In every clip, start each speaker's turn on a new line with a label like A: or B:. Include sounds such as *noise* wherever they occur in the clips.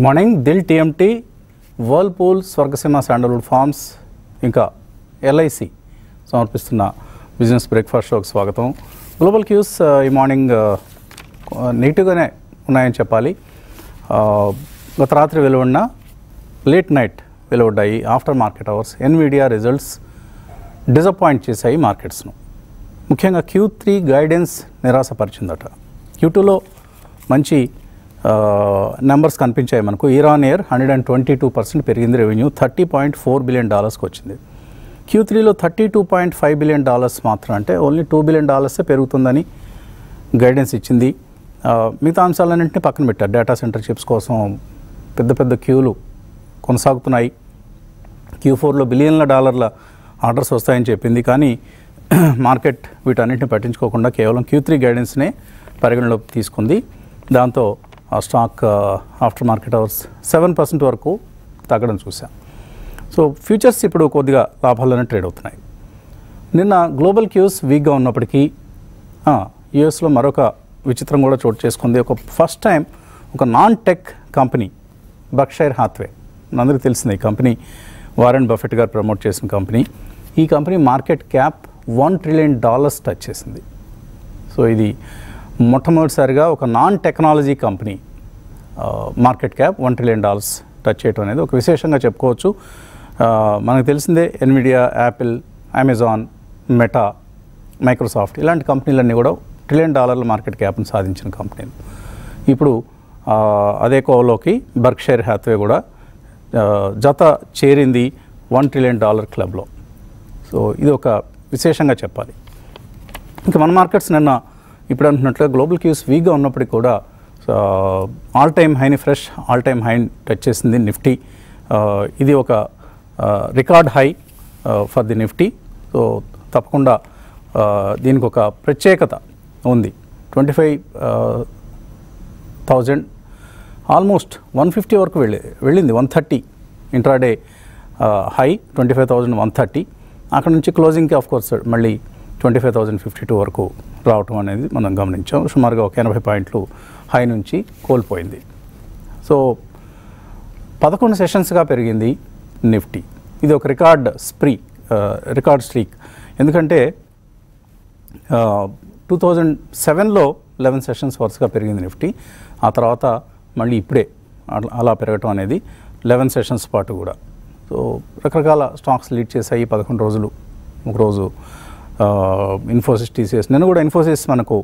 A: Good morning Dil TMT Whirlpool Swargaseema sandalwood farms ఇంకా LIC సమర్పిస్తున్న business breakfast షోకి స్వాగతం. గ్లోబల్ క్యూస్ uh, ఈ మార్నింగ్ uh, uh, నెగిటివ్గానే ఉన్నాయని చెప్పాలి. గత రాత్రి వెలువడిన లేట్ నైట్ వెలువడ్డాయి after market hours Nvidia results disappoint చేశాయి మార్కెట్స్ను ముఖ్యంగా క్యూ త్రీ గైడెన్స్ నిరాశపరిచిందట. క్యూ టూలో మంచి నెంబర్స్ కనిపించాయి మనకు. Year on year hundred and twenty two percent పెరిగింది revenue. Thirty point four billion డాలర్స్కి వచ్చింది క్యూ త్రీలో thirty two point five billion dollars మాత్రం అంటే ఓన్లీ టూ బిలియన్ డాలర్సే పెరుగుతుందని గైడెన్స్ ఇచ్చింది. మిగతా అంశాలన్నింటినీ పక్కన పెట్టారు డేటా సెంటర్ చిప్స్ కోసం పెద్ద పెద్ద క్యూలు కొనసాగుతున్నాయి. క్యూ ఫోర్లో బిలియన్ల డాలర్ల ఆర్డర్స్ వస్తాయని చెప్పింది. కానీ *clears throat* మార్కెట్ వీటన్నిటిని పట్టించుకోకుండా కేవలం క్యూ త్రీ గైడెన్స్నే పరిగణలోకి తీసుకుంది. దాంతో stock after market hours seven percent వరకు తగ్గడం చూసాం సో ఫ్యూచర్స్ ఇప్పుడు కొద్దిగా లాభాల్లోనే ట్రేడ్ అవుతున్నాయి. నిన్న గ్లోబల్ క్యూస్ వీక్గా ఉన్నప్పటికీ యుఎస్లో మరొక విచిత్రం కూడా చోటు చేసుకుంది. ఒక ఫస్ట్ టైం ఒక non tech company Berkshire Hathaway అందరికీ తెలిసింది ఈ కంపెనీ వారెన్ బఫెట్ గారు ప్రమోట్ చేసిన కంపెనీ ఈ company market cap one trillion dollars touch చేసింది. సో ఇది మొట్టమొదటిసారిగా ఒక non technology company market cap one trillion dollars touch చేయడం అనేది ఒక విశేషంగా చెప్పుకోవచ్చు. మనకు తెలిసిందే Nvidia Apple Amazon Meta Microsoft ఇలాంటి కంపెనీలన్నీ కూడా ట్రిలియన్ డాలర్ల మార్కెట్ క్యాప్ను సాధించిన కంపెనీలు ఇప్పుడు అదే కోవలోకి బర్క్షైర్ హ్యాత్వే కూడా జత చేరింది వన్ ట్రిలియన్ డాలర్ క్లబ్లో సో ఇది ఒక విశేషంగా చెప్పాలి. ఇంకా మన మార్కెట్స్ నిన్న ఇప్పుడు అంటున్నట్లుగా గ్లోబల్ క్యూస్ వీక్గా ఉన్నప్పటికీ కూడా all time హైని fresh all time high touch చేసింది నిఫ్టీ ఇది ఒక record high for the Nifty so తప్పకుండా దీనికి ఒక ప్రత్యేకత ఉంది. Twenty five thousand almost one fifty వరకు వెళ్ళి వెళ్ళింది one thirty intraday high twenty five thousand one thirty అక్కడ నుంచి క్లోజింగ్కి ఆఫ్ కోర్స్ మళ్ళీ twenty five thousand fifty two వరకు రావటం అనేది మనం గమనించాం. సుమారుగా ఒక ఎనభై పాయింట్లు హై నుంచి కోల్పోయింది. సో పదకొండు సెషన్స్గా పెరిగింది నిఫ్టీ. ఇది ఒక రికార్డ్ స్ప్రీ రికార్డ్ స్ట్రీక్. ఎందుకంటే టూ థౌజండ్ సెవెన్లో లెవెన్ సెషన్స్ వరుసగా పెరిగింది నిఫ్టీ. ఆ తర్వాత మళ్ళీ ఇప్పుడే అలా పెరగటం అనేది లెవెన్ సెషన్స్ పాటు కూడా. సో రకరకాల స్టాక్స్ లీడ్ చేశాయి పదకొండు రోజులు ఒకరోజు ఇన్ఫోసిస్ టీసీఎస్ నేను కూడా ఇన్ఫోసిస్ మనకు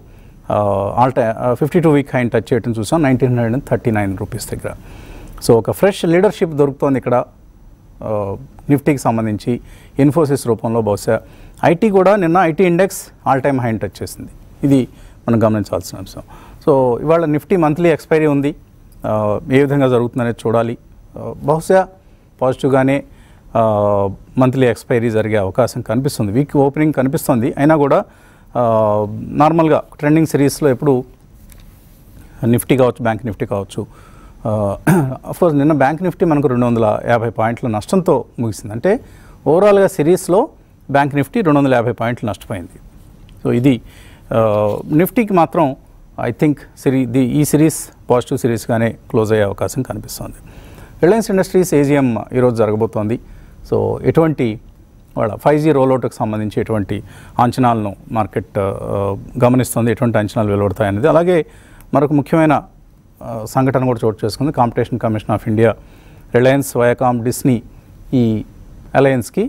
A: all tie fifty two week హైన్ touch చేయడం చూసాం nineteen hundred and thirty nine rupees దగ్గర. సో ఒక ఫ్రెష్ లీడర్షిప్ దొరుకుతోంది ఇక్కడ నిఫ్టీకి సంబంధించి ఇన్ఫోసిస్ రూపంలో బహుశా. ఐటీ కూడా నిన్న ఐటీ ఇండెక్స్ ఆల్ టైమ్ హైన్ టచ్ చేసింది. ఇది మనం గమనించాల్సిన అంశం. సో ఇవాళ నిఫ్టీ మంత్లీ ఎక్స్పైరీ ఉంది. ఏ విధంగా జరుగుతుందనేది చూడాలి. బహుశా పాజిటివ్గానే మంత్లీ ఎక్స్పైరీ జరిగే అవకాశం కనిపిస్తుంది. వీక్ ఓపెనింగ్ కనిపిస్తుంది. అయినా కూడా నార్మల్గా ట్రెండింగ్ సిరీస్లో ఎప్పుడు నిఫ్టీ కావచ్చు బ్యాంక్ నిఫ్టీ కావచ్చు. అఫ్కోర్స్ నిన్న బ్యాంక్ నిఫ్టీ మనకు రెండు వందల యాభై పాయింట్ల నష్టంతో ముగిసింది. అంటే ఓవరాల్గా సిరీస్లో బ్యాంక్ నిఫ్టీ రెండు వందల యాభై పాయింట్లు నష్టపోయింది. సో ఇది నిఫ్టీకి మాత్రం ఐ థింక్ సిరీ ది ఈ సిరీస్ పాజిటివ్ సిరీస్గానే క్లోజ్ అయ్యే అవకాశం కనిపిస్తుంది. రిలయన్స్ ఇండస్ట్రీస్ ఏజిఎం ఈరోజు జరగబోతోంది. సో ఎటువంటి వాళ్ళ ఫైవ్ జీ రోల్అవుట్కి సంబంధించి ఎటువంటి అంచనాలను మార్కెట్ uh, గమనిస్తుంది ఎటువంటి అంచనాలు వెలువడతాయనేది అలాగే మరొక ముఖ్యమైన uh, సంఘటన కూడా చోటు చేసుకుంది. Competition Commission of India Reliance Viacom Disney ఈ అలయన్స్కి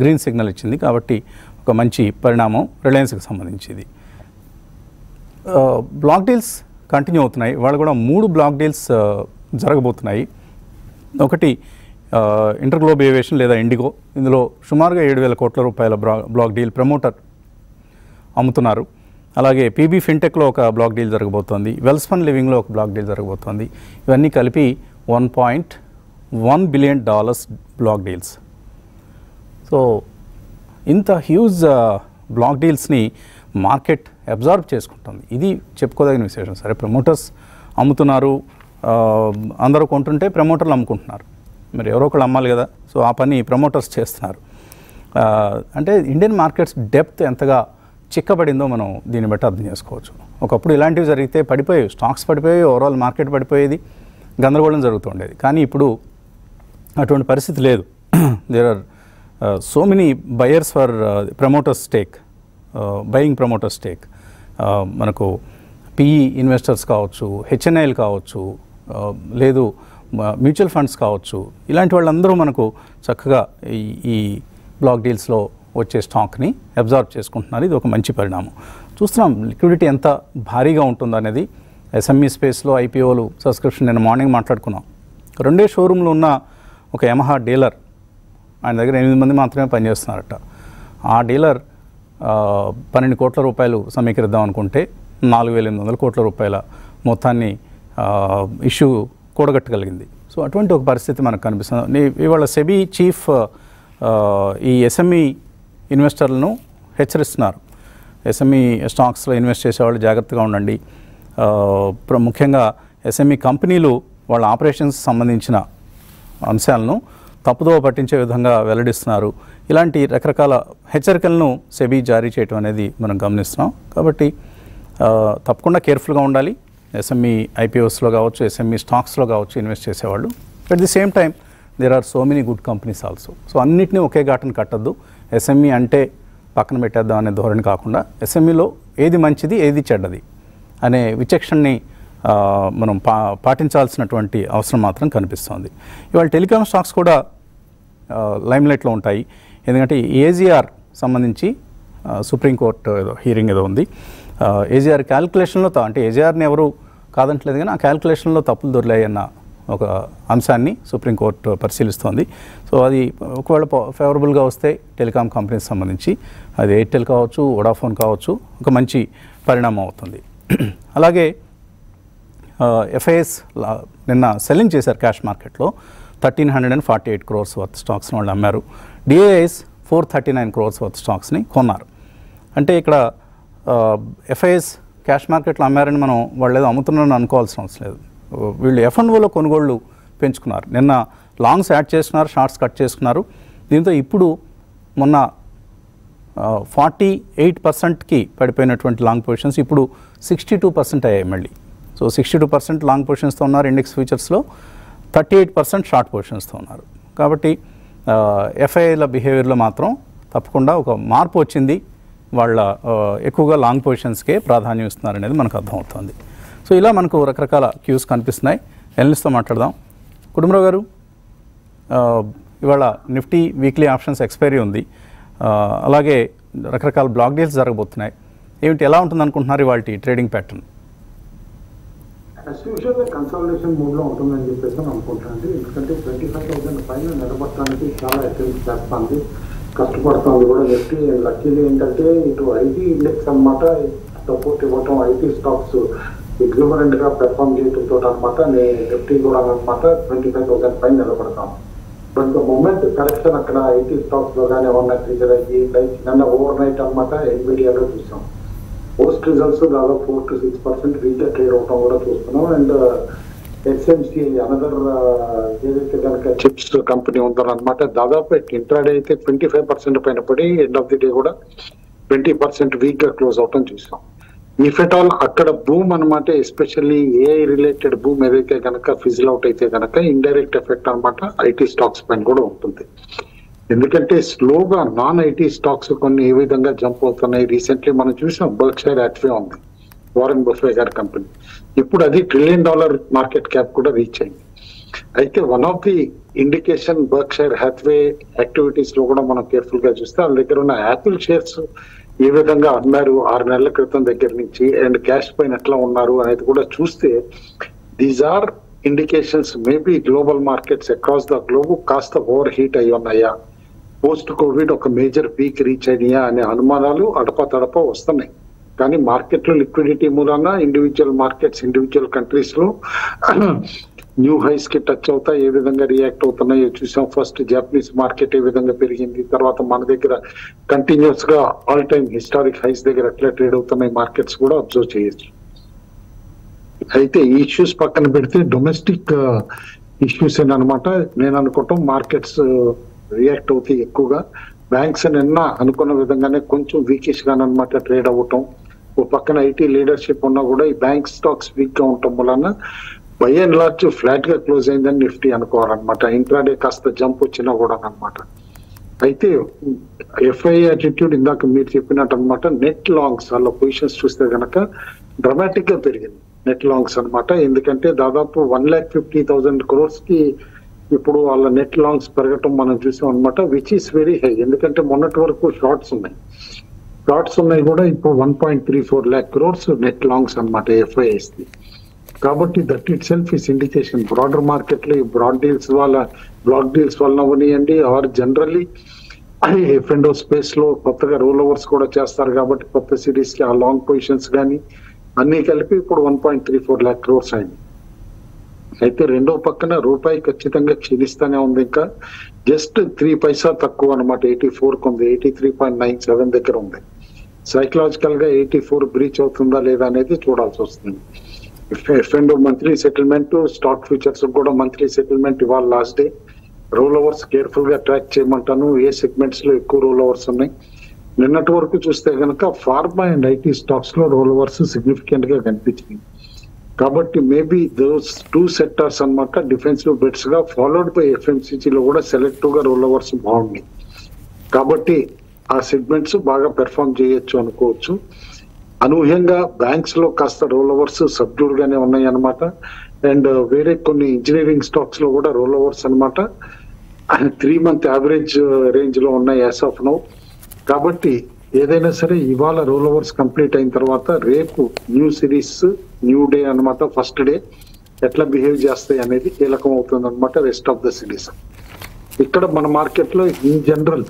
A: గ్రీన్ సిగ్నల్ ఇచ్చింది. కాబట్టి ఒక మంచి పరిణామం రిలయన్స్కి సంబంధించింది. బ్లాక్ డీల్స్ కంటిన్యూ అవుతున్నాయి. వాళ్ళు కూడా మూడు బ్లాక్ డీల్స్ uh, జరగబోతున్నాయి. ఒకటి ఇంటర్గ్లోబ్ ఏవియేషన్ లేదా ఇండిగో ఇందులో సుమారుగా ఏడు వేల కోట్ల రూపాయల బ్లాక్ డీల్ ప్రమోటర్ అమ్ముతున్నారు. అలాగే పీబీ ఫిన్టెక్లో ఒక బ్లాక్ డీల్ జరగబోతోంది. వెల్స్ఫన్ లివింగ్లో ఒక బ్లాక్ డీల్ జరగబోతోంది. ఇవన్నీ కలిపి one point one billion dollars block deals. So ఇంత హ్యూజ్ బ్లాక్ డీల్స్ని మార్కెట్ అబ్జార్బ్ చేసుకుంటుంది. ఇది చెప్పుకోదగిన విశేషం. సరే ప్రమోటర్స్ అమ్ముతున్నారు. అందరూ కొంటుంటే ప్రమోటర్లు అమ్ముకుంటున్నారు. మరి ఎవరో ఒకళ్ళు అమ్మాలి కదా. సో ఆ పని ప్రమోటర్స్ చేస్తున్నారు. అంటే ఇండియన్ మార్కెట్స్ డెప్త్ ఎంతగా చిక్కబడిందో మనం దీన్ని బట్టి అర్థం చేసుకోవచ్చు. ఒకప్పుడు ఇలాంటివి జరిగితే పడిపోయాయి స్టాక్స్ పడిపోయాయి ఓవరాల్ మార్కెట్ పడిపోయేది గందరగోళం జరుగుతుండేది కానీ ఇప్పుడు అటువంటి పరిస్థితి లేదు. There are so many buyers for promoter stake buying promoter stake మనకు పిఈ ఇన్వెస్టర్స్ కావచ్చు హెచ్ఎన్ఐలు కావచ్చు uh, లేదు మ్యూచువల్ ఫండ్స్ కావచ్చు. ఇలాంటి వాళ్ళందరూ మనకు చక్కగా ఈ ఈ బ్లాక్ డీల్స్లో వచ్చే స్టాక్ని అబ్జార్బ్ చేసుకుంటున్నారు. ఇది ఒక మంచి పరిణామం. చూస్తున్నాం లిక్విడిటీ ఎంత భారీగా ఉంటుందో అనేది ఎస్ఎంఈ స్పేస్లో ఐపీఓలు సబ్స్క్రిప్షన్ నేను మార్నింగ్ మాట్లాడుకున్నాం. రెండే షోరూంలో ఉన్న ఒక యమహా డీలర్ ఆయన దగ్గర ఎనిమిది మంది మాత్రమే పనిచేస్తున్నారట. ఆ డీలర్ పన్నెండు కోట్ల రూపాయలు సమీకరిద్దాం అనుకుంటే నాలుగు వేల ఎనిమిది వందల కోట్ల రూపాయల మొత్తాన్ని ఇష్యూ కూడగట్టగలిగింది. సో అటువంటి ఒక పరిస్థితి మనకు కనిపిస్తుంది. ఇవాళ సెబీ చీఫ్ ఈ ఎస్ఎంఈ ఇన్వెస్టర్లను హెచ్చరిస్తున్నారు. ఎస్ఎంఈ స్టాక్స్లో ఇన్వెస్ట్ చేసేవాళ్ళు జాగ్రత్తగా ఉండండి. ముఖ్యంగా ఎస్ఎంఈ కంపెనీలు వాళ్ళ ఆపరేషన్స్ సంబంధించిన అంశాలను తప్పుదోవ పట్టించే విధంగా వెల్లడిస్తున్నారు. ఇలాంటి రకరకాల హెచ్చరికలను సెబీ జారీ చేయడం అనేది మనం గమనిస్తున్నాం. కాబట్టి తప్పకుండా కేర్ఫుల్గా ఉండాలి. ఎస్ఎంఈ ఐపీఓస్లో కావచ్చు ఎస్ఎంఈ స్టాక్స్లో కావచ్చు ఇన్వెస్ట్ చేసేవాళ్ళు. At the same time there are so many good companies also so అన్నింటినీ ఒకే ఘాటన కట్టద్దు. ఎస్ఎంఈ అంటే పక్కన పెట్టేద్దాం అనే ధోరణి కాకుండా ఎస్ఎంఈలో ఏది మంచిది ఏది చెడ్డది అనే విచక్షణని మనం పా పాటించాల్సినటువంటి అవసరం మాత్రం కనిపిస్తోంది. ఇవాళ టెలికాం స్టాక్స్ కూడా లైమ్లైట్లో ఉంటాయి. ఎందుకంటే ఏజీఆర్ సంబంధించి సుప్రీంకోర్టు ఏదో హీరింగ్ ఏదో ఉంది. ఏజీఆర్ క్యాల్కులేషన్లో అంటే ఏజీఆర్ని ఎవరు కాదంటలేదు కానీ ఆ క్యాల్కులేషన్లో తప్పులు దొరికాయన్న ఒక అంశాన్ని సుప్రీంకోర్టు పరిశీలిస్తోంది. సో అది ఒకవేళ ఫేవరబుల్గా వస్తే టెలికాం కంపెనీకి సంబంధించి అది ఎయిర్టెల్ కావచ్చు వడాఫోన్ కావచ్చు ఒక మంచి పరిణామం అవుతుంది. *clears throat* అలాగే ఎఫ్ఐఎస్ నిన్న సెల్లింగ్ చేశారు క్యాష్ మార్కెట్లో. Thirteen hundred and forty eight crores worth stocks వాళ్ళు అమ్మారు. DAS four thirty nine crores worth స్టాక్స్ని కొన్నారు. అంటే ఇక్కడ ఎఫ్ఐఎస్ క్యాష్ మార్కెట్లో అమ్మారని మనం వాళ్ళు ఏదో అమ్ముతున్నారని అనుకోవాల్సిన అవసరం లేదు. వీళ్ళు ఎఫ్ఎన్ఓలో కొనుగోళ్ళు పెంచుకున్నారు. నిన్న లాంగ్స్ యాడ్ చేస్తున్నారు షార్ట్స్ కట్ చేసుకున్నారు దీంతో ఇప్పుడు మొన్న ఫార్టీ ఎయిట్ పర్సెంట్కి పడిపోయినటువంటి లాంగ్ పొజిషన్స్ ఇప్పుడు సిక్స్టీ టూ పర్సెంట్ అయ్యాయి మళ్ళీ. So sixty two percent long పొజిషన్స్తో ఉన్నారు ఇండెక్స్ ఫ్యూచర్స్లో థర్టీ ఎయిట్ పర్సెంట్ షార్ట్ పొజిషన్స్తో ఉన్నారు. కాబట్టి ఎఫ్ఐఐల బిహేవియర్లో మాత్రం తప్పకుండా ఒక మార్పు వచ్చింది. వాళ్ళ ఎక్కువగా లాంగ్ పొజిషన్స్కే ప్రాధాన్యం ఇస్తున్నారు అనేది మనకు అర్థమవుతుంది. సో ఇలా మనకు రకరకాల క్యూస్ కనిపిస్తున్నాయి. ఎనలిస్ట్తో మాట్లాడదాం. కుటుంబరావు గారు ఇవాళ నిఫ్టీ వీక్లీ ఆప్షన్స్ ఎక్స్పైరీ ఉంది. అలాగే రకరకాల బ్లాక్ డీల్స్ జరగబోతున్నాయి. ఏమిటి ఎలా ఉంటుంది అనుకుంటున్నారు ఇవాళ trading
B: pattern? As usual consultation మూడ్లో ఉంటుందని చెప్పేసి అనుకుంటున్నాను. అనుకుంటానండి ఎందుకంటే ట్వంటీ ఫైవ్ థౌసండ్ పైన నిలబడటానికి చాలా అటెంప్ట్ చేస్తుంది. కష్టపడుతుంది కూడా చెప్పి లక్కీ ఏంటంటే ఇటు ఐటీ ఇండెక్స్ అన్నమాట సపోర్ట్ ఇవ్వటం ఐటీ స్టాక్స్ ఎగ్జిబరెంట్గా పెర్ఫామ్ చేయడంతో అనమాట నిఫ్టీ కూడా అనమాట ట్వంటీ ఫైవ్ థౌసండ్ పైన నిలబడతాం. బట్ ద మూమెంట్ కరెక్షన్ అక్కడ ఐటీ స్టాక్స్లో కానీ ఏమన్నా ట్రిగర్ అయ్యి లైక్ నిన్న ఓవర్ నైట్ అనమాట ఎన్విడియాలో చూసాం. పోస్ట్ రిజల్ట్స్ దాదాపు four to six percent richer trade అవటం కూడా చూస్తున్నాం. అండ్ ఎస్ఎంసి అనదర్ ఏదైతే కనుక చిప్స్ కంపెనీ ఉందన్నమాట. అనమాట దాదాపు ఇంట్రాడే అయితే ట్వంటీ ఫైవ్ పర్సెంట్ పైన పడి ఎండ్ ఆఫ్ ది డే కూడా ట్వంటీ పర్సెంట్ వీక్గా క్లోజ్ అవటం చూసాం ఇఫ్ ఎట్ ఆల్ అక్కడ బూమ్ అనమాట ఎస్పెషల్లీ ఏఐ రిలేటెడ్ బూమ్ ఏదైతే కనుక ఫిజిల్ అవుట్ అయితే కనుక ఇండైరెక్ట్ ఎఫెక్ట్ అనమాట ఐటీ స్టాక్స్ పైన కూడా ఉంటుంది. ఎందుకంటే స్లోగా నాన్ ఐటీ స్టాక్స్ కొన్ని ఏ విధంగా జంప్ అవుతున్నాయి. రీసెంట్లీ మనం చూసాం బర్క్షైర్ యాక్ట్వే ఉంది. వారెన్ బఫే గారి కంపెనీ ఇప్పుడు అది ట్రిలియన్ డాలర్ మార్కెట్ క్యాప్ కూడా రీచ్ అయింది. అయితే one of the indication Berkshire Hathaway యాక్టివిటీస్లో కూడా మనం కేర్ఫుల్గా చూస్తే వాళ్ళ దగ్గర ఉన్న యాపిల్ షేర్స్ ఏ విధంగా అమ్మారు? ఆరు నెలల క్రితం దగ్గర నుంచి అండ్ క్యాష్ పైన ఎట్లా ఉన్నారు అనేది కూడా చూస్తే these are indications maybe global markets across the globe కాస్త ఓవర్ హీట్ అయి ఉన్నాయా? పోస్ట్ కోవిడ్ ఒక మేజర్ పీక్ రీచ్ అయినాయా అనే అనుమానాలు అడప తడప వస్తున్నాయి. కానీ మార్కెట్లో లిక్విడిటీ మూలన ఇండివిజువల్ మార్కెట్స్ ఇండివిజువల్ కంట్రీస్లో న్యూ హైస్కి టచ్ అవుతా ఏ విధంగా రియాక్ట్ అవుతున్నాయో చూసాం. ఫస్ట్ జాపనీస్ మార్కెట్ ఏ విధంగా పెరిగింది? తర్వాత మన దగ్గర కంటిన్యూస్గా ఆల్ టైమ్ హిస్టారిక్ హైస్ దగ్గర ఎట్లా ట్రేడ్ అవుతున్నాయి మార్కెట్స్ కూడా అబ్జర్వ్ చేయొచ్చు. అయితే ఈ ఇష్యూస్ పక్కన పెడితే డొమెస్టిక్ ఇష్యూస్ అనమాట నేను అనుకోవటం మార్కెట్స్ రియాక్ట్ అవుతాయి ఎక్కువగా. బ్యాంక్స్ నిన్న అనుకున్న విధంగానే కొంచెం వీకిష్ గానమాట ట్రేడ్ అవ్వటం. ఓ పక్కన ఐటీ లీడర్షిప్ ఉన్నా కూడా ఈ బ్యాంక్ స్టాక్స్ వీక్గా ఉండటం వలన బై అండ్ లార్జ్ ఫ్లాట్గా క్లోజ్ అయిందని నిఫ్టీ అనుకోవాలన్నమాట. ఇంట్రాడే కాస్త జంప్ వచ్చినా కూడా అనమాట అయితే ఎఫ్ఐ యాటిట్యూడ్ ఇందాక మీరు చెప్పినట్టు అనమాట నెట్ లాంగ్స్ వాళ్ళ పొజిషన్స్ చూస్తే కనుక డ్రమాటిక్గా పెరిగింది. నెట్ లాంగ్స్ అన్నమాట. ఎందుకంటే దాదాపు వన్ ల్యాక్ ఫిఫ్టీ థౌసండ్ క్రోర్స్కి ఇప్పుడు వాళ్ళ నెట్ లాంగ్స్ పెరగటం మనం చూసాం అనమాట విచ్ ఈస్ వెరీ హై ఎందుకంటే మొన్నటి వరకు షార్ట్స్ ఉన్నాయి. షార్ట్స్ ఉన్నాయి కూడా ఇప్పుడు one point three four lakh crores net longs అనమాట ఎఫ్ఐఎస్ది కాబట్టి that itself is indication broader మార్కెట్లో ఈ బ్రాడ్ డీల్స్ వల్ల బ్లాక్ డీల్స్ వల్ల అవనియండి ఆర్ జనరల్లీ ఎఫ్ అండ్ స్పేస్లో కొత్తగా రోల్ ఓవర్స్ కూడా చేస్తారు కాబట్టి కొత్త సిరీస్కి ఆ లాంగ్ పొజిషన్స్ కానీ అన్ని కలిపి ఇప్పుడు one point three four lakh crores అయింది. అయితే రెండో పక్కన రూపాయి ఖచ్చితంగా క్షీణిస్తూనే ఉంది ఇంకా. జస్ట్ త్రీ పైసా తక్కువ అనమాట ఎయిటీ ఫోర్ ఉంది. Eighty three point nine seven దగ్గర ఉంది. సైకలాజికల్గా ఎయిటీ ఫోర్ బ్రీచ్ అవుతుందా లేదా అనేది చూడాల్సి వస్తుంది. F and monthly settlement stock futures కూడా మంత్లీ సెటిల్మెంట్ ఇవాళ లాస్ట్ డే రోల్ ఓవర్స్ కేర్ఫుల్గా ట్రాక్ చేయమంటాను. ఏ సెగ్మెంట్స్లో ఎక్కువ రోల్ ఓవర్స్ ఉన్నాయి? నిన్నటి వరకు చూస్తే కనుక ఫార్మా అండ్ ఐటీ స్టాక్స్లో రోల్ ఓవర్స్ సిగ్నిఫికెంట్గా కనిపించింది కాబట్టి మేబీ దోస్ టూ సెక్టార్స్ అనమాట డిఫెన్సివ్ బెట్స్గా ఫాలోడ్ బై ఎఫ్ఎంసీజీలో కూడా సెలెక్టివ్గా రోల్ ఓవర్స్ బాగున్నాయి కాబట్టి ఆ సెగ్మెంట్స్ బాగా పెర్ఫామ్ చేయొచ్చు అనుకోవచ్చు. అనూహ్యంగా బ్యాంక్స్లో కాస్త రోల్ ఓవర్స్ సబ్డ్యూడ్ గానే ఉన్నాయి అనమాట అండ్ వేరే కొన్ని ఇంజనీరింగ్ స్టాక్స్లో కూడా రోల్ ఓవర్స్ అనమాట త్రీ మంత్ యావరేజ్ రేంజ్లో ఉన్నాయి యాస్ ఆఫ్ నౌ కాబట్టి ఏదైనా సరే ఇవాళ రోల్ ఓవర్స్ కంప్లీట్ అయిన తర్వాత రేపు న్యూ సిరీస్ న్యూ డే అన్నమాట ఫస్ట్ డే. ఎట్లా బిహేవ్ చేస్తాయి అనేది కీలకం అవుతుంది అనమాట రెస్ట్ ఆఫ్ ద సిరీస్ ఇక్కడ మన మార్కెట్లో ఇన్ జనరల్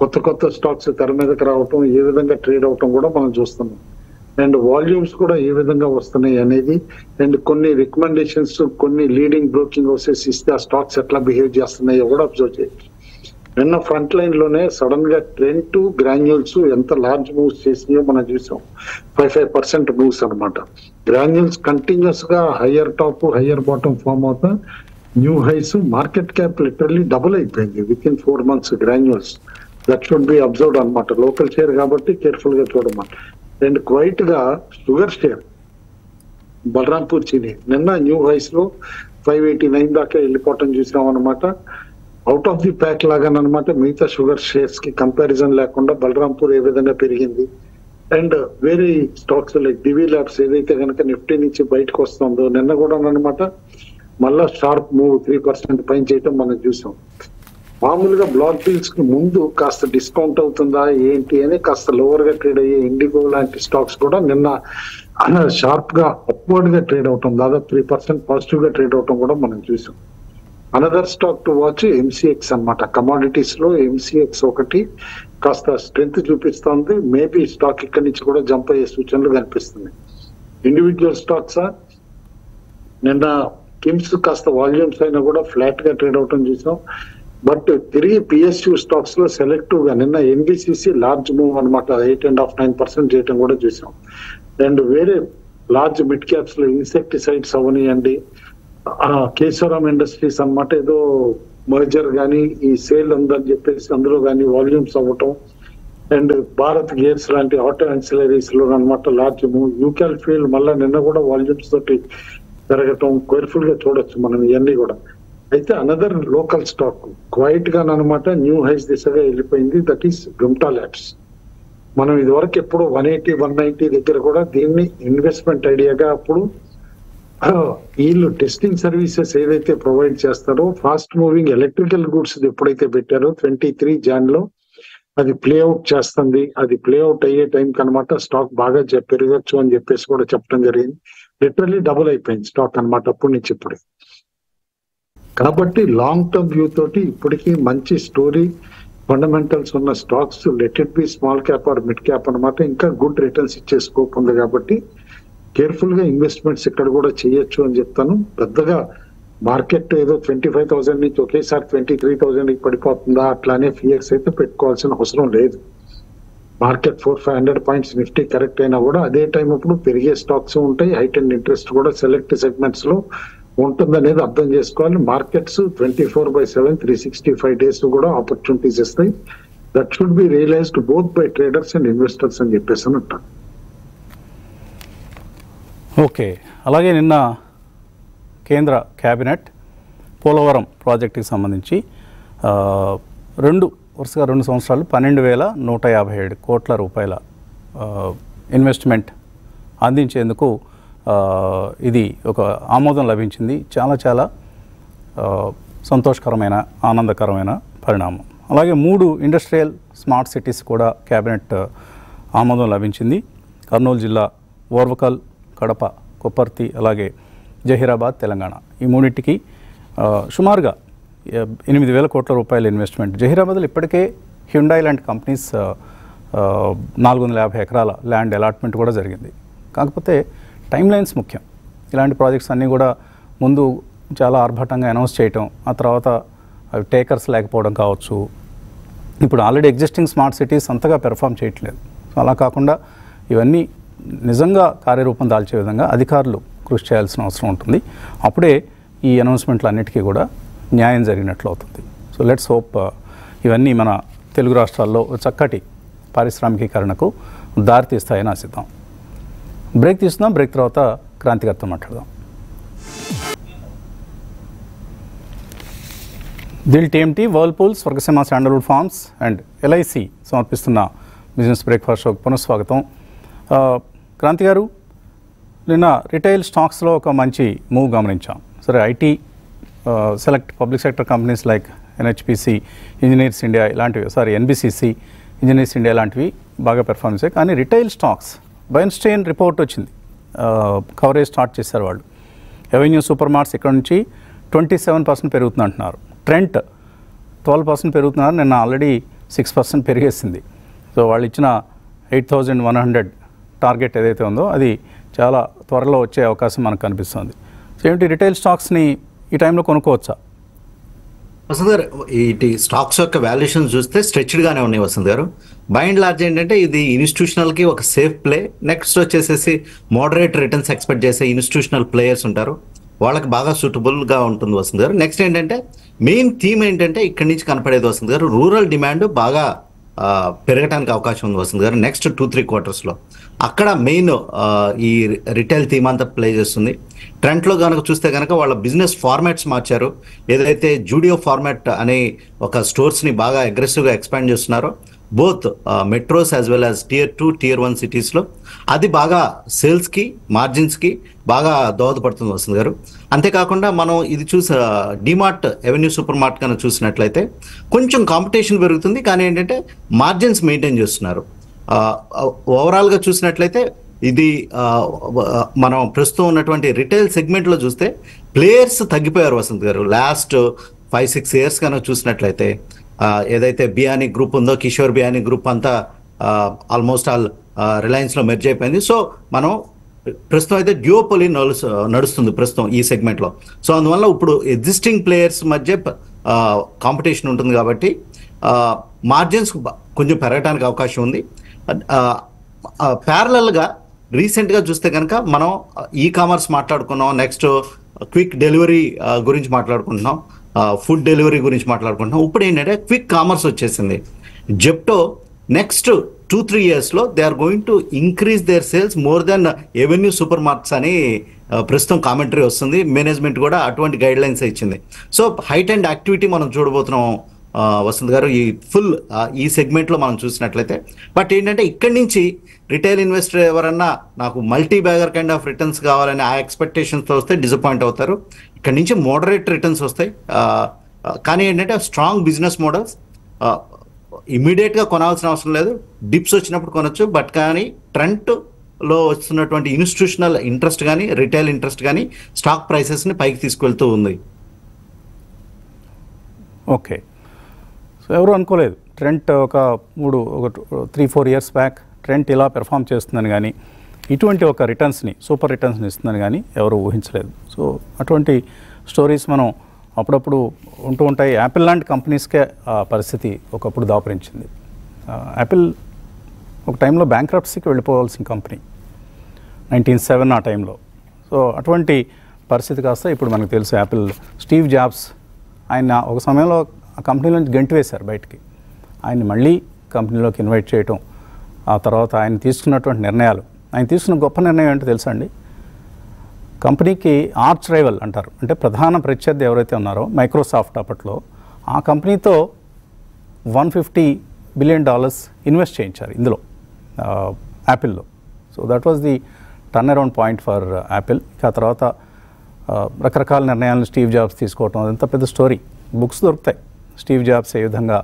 B: కొత్త కొత్త స్టాక్స్ తెర మీదకి రావటం ఏ విధంగా ట్రేడ్ అవటం కూడా మనం చూస్తున్నాం. అండ్ వాల్యూమ్స్ కూడా ఏ విధంగా వస్తున్నాయి అనేది అండ్ కొన్ని రికమెండేషన్స్ కొన్ని లీడింగ్ బ్రోకింగ్ హౌసెస్ ఇస్తే ఆ స్టాక్స్ ఎట్లా బిహేవ్ చేస్తున్నాయో కూడా అబ్జర్వ్ చేయొచ్చు నిన్న ఫ్రంట్ లైన్లోనే సడన్గా ట్రెండ్ టు గ్రాన్యూల్స్ ఎంత లార్జ్ మూవ్స్ చేసినాయో మనం చూసాం. ఫైవ్ ఫైవ్ పర్సెంట్ మూవ్స్ అనమాట గ్రాన్యూల్స్ కంటిన్యూస్గా higher top higher bottom form అవుతా new highs market cap literally double అయిపోయింది within four months Granules that should be observed అనమాట లోకల్ షేర్ కాబట్టి కేర్ఫుల్గా చూడమాట అండ్ క్వైట్గా షుగర్ షేర్ బలరాంపూర్ చీని. నిన్న న్యూ హైస్లో ఫైవ్ ఎయిటీ నైన్ దాకా వెళ్ళిపోవటం చూసాం అనమాట అవుట్ ఆఫ్ ది ప్యాక్ లాగానమాట మిగతా షుగర్ షేర్స్కి కంపారిజన్ లేకుండా బలరాంపూర్ ఏ విధంగా పెరిగింది? అండ్ వేరే స్టాక్స్ లైక్ డివీ ల్యాబ్స్ ఏదైతే కనుక నిఫ్టీ నుంచి బయటకు వస్తుందో నిన్న కూడా అనమాట మళ్ళా షార్ప్ మూవ్ త్రీ పర్సెంట్ పైన చేయటం మనం చూసాం. మామూలుగా బ్లాక్ డీల్స్కి ముందు కాస్త డిస్కౌంట్ అవుతుందా ఏంటి అని కాస్త లోవర్గా ట్రేడ్ అయ్యే ఇండిగో లాంటి స్టాక్స్ కూడా నిన్న షార్ప్గా అప్వర్డ్గా ట్రేడ్ అవటం దాదాపు త్రీ పర్సెంట్ పాజిటివ్గా ట్రేడ్ అవటం కూడా మనం చూసాం. Another stock to watch MCX అన్నమాట. కమాడిటీస్లో ఎంసీఎక్స్ ఒకటి కాస్త స్ట్రెంగ్త్ చూపిస్తోంది. మేబీ స్టాక్ ఇక్కడి నుంచి కూడా జంప్ అయ్యే సూచనలు కనిపిస్తుంది ఇండివిజువల్ స్టాక్స్ నిన్న కిమ్స్ కాస్త వాల్యూమ్స్ అయినా కూడా ఫ్లాట్గా ట్రేడ్ అవటం చూసాం. బట్ తిరిగి పిఎస్యూ స్టాక్స్లో సెలెక్టివ్గా నిన్న ఎన్బిసిసి లార్జ్ మూవ్ అనమాట eight and half nine percent చేయటం కూడా చూసాం. అండ్ వేరే లార్జ్ మిడ్ క్యాప్స్లో ఇన్సెక్టిసైడ్స్ అవనియండి కేశవరామ్ ఇండస్ట్రీస్ అన్నమాట ఏదో మర్జర్ కానీ ఈ సేల్ ఉందని చెప్పేసి అందులో కానీ వాల్యూమ్స్ అవ్వటం. అండ్ భారత్ గేర్స్ లాంటి ఆటో అన్సిలరీస్లో అనమాట లార్జ్ మూవ్ ఫీల్డ్ మళ్ళీ నిన్న కూడా వాల్యూమ్స్ తోటి పెరగటం కేర్ఫుల్గా చూడొచ్చు మనం ఇవన్నీ కూడా. అయితే అనదర్ లోకల్ స్టాక్ క్వైట్గా అనమాట న్యూ హైస్ దిశగా వెళ్ళిపోయింది. దట్ ఈస్ గుమ్టా ల్యాబ్స్ మనం ఇదివరకు ఎప్పుడు వన్ ఎయిటీ వన్ నైన్టీ దగ్గర కూడా దీన్ని ఇన్వెస్ట్మెంట్ ఐడియాగా అప్పుడు వీళ్ళు టెస్టింగ్ సర్వీసెస్ ఏదైతే ప్రొవైడ్ చేస్తారో ఫాస్ట్ మూవింగ్ ఎలక్ట్రికల్ గూడ్స్ ఎప్పుడైతే పెట్టారో ట్వంటీ త్రీ జాన్లో అది ప్లే అవుట్ చేస్తుంది. అది ప్లే అవుట్ అయ్యే టైం కనమాట స్టాక్ బాగా పెరగచ్చు అని చెప్పేసి కూడా చెప్పడం జరిగింది. లిటరల్లీ డబుల్ అయిపోయింది స్టాక్ అన్నమాట అప్పటి నుంచి ఇప్పుడు. కాబట్టి లాంగ్ టర్మ్ వ్యూ తోటి ఇప్పటికీ మంచి స్టోరీ ఫండమెంటల్స్ ఉన్న stocks let it be small cap or mid cap అన్నమాట. ఇంకా గుడ్ రిటర్న్స్ ఇచ్చే స్కోప్ ఉంది కాబట్టి కేర్ఫుల్గా ఇన్వెస్ట్మెంట్స్ ఇక్కడ కూడా చేయొచ్చు అని చెప్తాను. పెద్దగా మార్కెట్ ఏదో ట్వంటీ ఫైవ్ థౌసండ్ నుంచి ఒకేసారి ట్వంటీ త్రీ థౌసండ్కి పడిపోతుందా అట్లానే ఫియర్స్ అయితే పెట్టుకోవాల్సిన అవసరం లేదు. Market four five hundred points Nifty correct అయినా కూడా అదే టైం అప్పుడు పెరిగే స్టాక్స్ ఉంటాయి. హైట్ అండ్ ఇంట్రెస్ట్ కూడా సెలెక్ట్ సెగ్మెంట్స్లో ఉంటుందనేది అర్థం చేసుకోవాలి. Markets twenty four by seven three sixty five days కూడా ఆపర్చునిటీస్ ఇస్తాయి. That should be realised both by traders and investors అని చెప్పేసి అని అంటారు.
A: ఓకే. అలాగే నిన్న కేంద్ర క్యాబినెట్ పోలవరం ప్రాజెక్టుకి సంబంధించి రెండు వరుసగా రెండు సంవత్సరాలు పన్నెండు వేల నూట యాభై ఏడు కోట్ల రూపాయల ఇన్వెస్ట్మెంట్ అందించేందుకు ఇది ఒక ఆమోదం లభించింది. చాలా చాలా సంతోషకరమైన ఆనందకరమైన పరిణామం. అలాగే మూడు ఇండస్ట్రియల్ స్మార్ట్ సిటీస్ కూడా క్యాబినెట్ ఆమోదం లభించింది. కర్నూలు జిల్లా ఓర్వకల్ కడప కొప్పర్తి అలాగే జహీరాబాద్ తెలంగాణ. ఈ మూడింటికి సుమారుగా ఎనిమిది వేల కోట్ల రూపాయల ఇన్వెస్ట్మెంట్. జహీరాబాద్లో ఇప్పటికే హ్యుండాయ్ లాంటి కంపెనీస్ నాలుగు వందల యాభై ఎకరాల ల్యాండ్ అలాట్మెంట్ కూడా జరిగింది. కాకపోతే టైం లైన్స్ ముఖ్యం. ఇలాంటి ప్రాజెక్ట్స్ అన్నీ కూడా ముందు చాలా ఆర్భాటంగా అనౌన్స్ చేయటం ఆ తర్వాత అవి టేకర్స్ లేకపోవడం కావచ్చు. ఇప్పుడు ఆల్రెడీ ఎగ్జిస్టింగ్ స్మార్ట్ సిటీస్ అంతగా పెర్ఫామ్ చేయట్లేదు. సో అలా కాకుండా ఇవన్నీ నిజంగా కార్యరూపం దాల్చే విధంగా అధికారులు కృషి చేయాల్సిన అవసరం ఉంటుంది. అప్పుడే ఈ అనౌన్స్మెంట్లు అన్నిటికీ కూడా న్యాయం జరిగినట్లు అవుతుంది. సో లెట్స్ హోప్ ఇవన్నీ మన తెలుగు రాష్ట్రాల్లో చక్కటి పారిశ్రామికీకరణకు దారితీస్తాయని ఆశిద్దాం. బ్రేక్ తీసుకుందాం బ్రేక్ తర్వాత క్రాంతికర్త మాట్లాడదాం. Dil TMT Whirlpool Swargaseema sandalwood farms and LIC సమర్పిస్తున్న బిజినెస్ బ్రేక్ఫాస్ట్ షోకి పునఃస్వాగతం. క్రాంతి గారు నిన్న రిటైల్ స్టాక్స్లో ఒక మంచి మూవ్ గమనించాం. సరే IT select public sector companies like NHPC Engineers India ఇలాంటివి సారీ ఎన్బిసిసి ఇంజనీర్స్ ఇండియా లాంటివి బాగా పెర్ఫార్మ్ చేశాయి. కానీ రిటైల్ స్టాక్స్ బైన్స్టైన్ రిపోర్ట్ వచ్చింది. కవరేజ్ స్టార్ట్ చేశారు వాళ్ళు. ఎవెన్యూ సూపర్ మార్ట్స్ ఇక్కడ నుంచి ట్వంటీ సెవెన్ పర్సెంట్ పెరుగుతుంది అంటున్నారు ట్రెంట్ ట్వెల్వ్ పర్సెంట్ పెరుగుతున్నారు. నిన్న ఆల్రెడీ సిక్స్ పర్సెంట్ పెరిగేసింది. సో వాళ్ళు ఇచ్చిన eight thousand one hundred target ఏదైతే ఉందో అది చాలా త్వరలో వచ్చే అవకాశం మనకు కనిపిస్తుంది. సో ఏమిటి రిటైల్ స్టాక్స్ని ఈ టైంలో కొనుక్కోవచ్చా?
C: వసంత్ గారు ఇటు స్టాక్స్ యొక్క వాల్యుయేషన్ చూస్తే స్ట్రెచ్డ్గానే ఉన్నాయి వసంత్ గారు. బై అండ్ లార్జ్ ఏంటంటే ఇది ఇన్స్టిట్యూషనల్కి ఒక సేఫ్ ప్లే నెక్స్ట్ వచ్చేసేసి మోడరేట్ రిటర్న్స్ ఎక్స్పెక్ట్ చేసే ఇన్స్టిట్యూషనల్ ప్లేయర్స్ ఉంటారు. వాళ్ళకి బాగా సూటబుల్గా ఉంటుంది వసంత్ గారు. నెక్స్ట్ ఏంటంటే మెయిన్ థీమ్ ఏంటంటే ఇక్కడి నుంచి కనపడేది వసంత్ గారు రూరల్ డిమాండ్ బాగా పెరగడానికి అవకాశం ఉంది వసంత్ గారు. నెక్స్ట్ టూ త్రీ క్వార్టర్స్లో అక్కడ మెయిన్ ఈ రిటైల్ థీమ్ అంతా ప్లే చేస్తుంది. ట్రెంట్లో కనుక చూస్తే కనుక వాళ్ళ బిజినెస్ ఫార్మాట్స్ మార్చారు. ఏదైతే జూడియో ఫార్మాట్ అనే ఒక స్టోర్స్ని బాగా అగ్రెసివ్గా ఎక్స్పాండ్ చేస్తున్నారో both metros as well as tier two tier one సిటీస్లో అది బాగా సేల్స్కి మార్జిన్స్కి బాగా దోహదపడుతుంది వస్తుంది గారు. అంతేకాకుండా మనం ఇది చూసి డిమార్ట్ ఎవెన్యూ సూపర్ మార్ట్ కన్నా చూసినట్లయితే కొంచెం కాంపిటీషన్ పెరుగుతుంది. కానీ ఏంటంటే మార్జిన్స్ మెయింటైన్ చేస్తున్నారు. ఓవరాల్గా చూసినట్లయితే ఇది మనం ప్రస్తుతం ఉన్నటువంటి రిటైల్ సెగ్మెంట్లో చూస్తే ప్లేయర్స్ తగ్గిపోయారు వసంత్ గారు. లాస్ట్ ఫైవ్ సిక్స్ ఇయర్స్ కనుక చూసినట్లయితే ఏదైతే బియానీ గ్రూప్ ఉందో కిషోర్ బియానీ గ్రూప్ అంతా ఆల్మోస్ట్ ఆల్ రిలయన్స్లో మెర్జ్ అయిపోయింది. సో మనం ప్రస్తుతం అయితే డ్యూపోలి నడుస్తు నడుస్తుంది ప్రస్తుతం ఈ సెగ్మెంట్లో సో అందువల్ల ఇప్పుడు ఎగ్జిస్టింగ్ ప్లేయర్స్ మధ్య కాంపిటీషన్ ఉంటుంది కాబట్టి మార్జిన్స్ కొంచెం పెరగడానికి అవకాశం ఉంది. ప్యారలల్గా రీసెంట్గా చూస్తే కనుక మనం ఈ కామర్స్ మాట్లాడుకున్నాం. నెక్స్ట్ క్విక్ డెలివరీ గురించి మాట్లాడుకుంటున్నాం. ఫుడ్ డెలివరీ గురించి మాట్లాడుకుంటున్నాం. ఇప్పుడు ఏంటంటే క్విక్ కామర్స్ వచ్చేసింది. జెప్టో నెక్స్ట్ టూ త్రీ ఇయర్స్లో they are going to increase their sales more than Avenue super markets అని ప్రస్తుతం కామెంటరీ వస్తుంది. మేనేజ్మెంట్ కూడా అటువంటి గైడ్ లైన్స్ ఇచ్చింది. సో హైట్ అండ్ యాక్టివిటీ మనం చూడబోతున్నాం వసంత్ గారు. ఈ ఫుల్ ఈ సెగ్మెంట్లో మనం చూసినట్లయితే. బట్ ఏంటంటే ఇక్కడి నుంచి రిటైల్ ఇన్వెస్టర్ ఎవరన్నా నాకు multi bagger kind of returns కావాలని ఆ ఎక్స్పెక్టేషన్స్తో వస్తే డిసప్పాయింట్ అవుతారు. ఇక్కడ నుంచి మోడరేట్ రిటర్న్స్ వస్తాయి. కానీ ఏంటంటే స్ట్రాంగ్ బిజినెస్ మోడల్స్ ఇమీడియట్గా కొనాల్సిన అవసరం లేదు. డిప్స్ వచ్చినప్పుడు కొనొచ్చు బట్ కానీ ట్రెంట్లో వస్తున్నటువంటి ఇన్స్టిట్యూషనల్ ఇంట్రెస్ట్ కానీ రిటైల్ ఇంట్రెస్ట్ కానీ స్టాక్ ప్రైసెస్ని పైకి తీసుకెళ్తూ ఉంది.
A: ఓకే. సో ఎవరు అనుకోలేదు. ట్రెంట్ ఒక మూడు ఒక three four years back Trent ఇలా పెర్ఫామ్ చేస్తుందని కానీ ఇటువంటి ఒక రిటర్న్స్ని సూపర్ రిటర్న్స్ని ఇస్తుందని కానీ ఎవరు ఊహించలేదు. సో అటువంటి స్టోరీస్ మనం అప్పుడప్పుడు ఉంటూ ఉంటాయి. యాపిల్ లాంటి కంపెనీస్కే ఆ పరిస్థితి ఒకప్పుడు దాపరించింది. యాపిల్ ఒక టైంలో బ్యాంక్రప్సీకి వెళ్ళిపోవాల్సిన కంపెనీ నైన్టీన్ సెవెన్ ఆ టైంలో. సో అటువంటి పరిస్థితి కాస్త ఇప్పుడు మనకు తెలుసు. యాపిల్ స్టీవ్ జాబ్స్ ఆయన ఒక సమయంలో ఆ కంపెనీ నుంచి గెంటి వేశారు బయటికి. ఆయన్ని మళ్ళీ కంపెనీలోకి ఇన్వైట్ చేయటం ఆ తర్వాత ఆయన తీసుకున్నటువంటి నిర్ణయాలు ఆయన తీసుకున్న గొప్ప నిర్ణయం ఏంటో తెలుసా అండి? కంపెనీకి ఆర్చ్ రైవల్ అంటారు. అంటే ప్రధాన ప్రత్యర్థి ఎవరైతే ఉన్నారో మైక్రోసాఫ్ట్ అప్పట్లో ఆ కంపెనీతో one fifty billion dollars invest చేయించారు ఇందులో యాపిల్లో. So that was the turn around point for Apple. ఆ తర్వాత రకరకాల నిర్ణయాలను స్టీవ్ జాబ్స్ తీసుకోవటం అదంతా పెద్ద స్టోరీ. బుక్స్ దొరుకుతాయి. స్టీవ్ జాబ్స్ ఏ విధంగా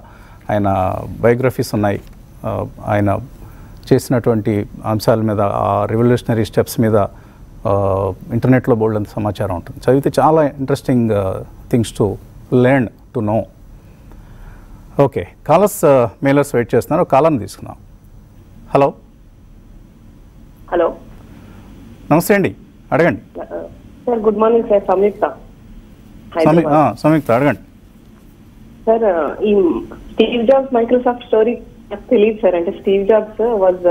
A: ఆయన బయోగ్రఫీస్ ఉన్నాయి. ఆయన చేసినటువంటి అంశాల మీద ఆ రెవల్యూషనరీ స్టెప్స్ మీద ఇంటర్నెట్లో బోల్డ్ అంత సమాచారం ఉంటుంది. చదివితే చాలా interesting things to learn to know okay callers mailers wait చేస్తున్నారు. కాలర్ని తీసుకుందాం. హలో
D: హలో
A: నమస్తే అండి. అడగండి.
D: Sir good
A: morning
D: sir
A: Samyuktha Samyuktha అడగండి.
D: సార్ ఈ స్టీవ్ జాబ్స్ మైక్రోసాఫ్ట్ స్టోరీ తెలియదు సార్. అంటే Steve Jobs was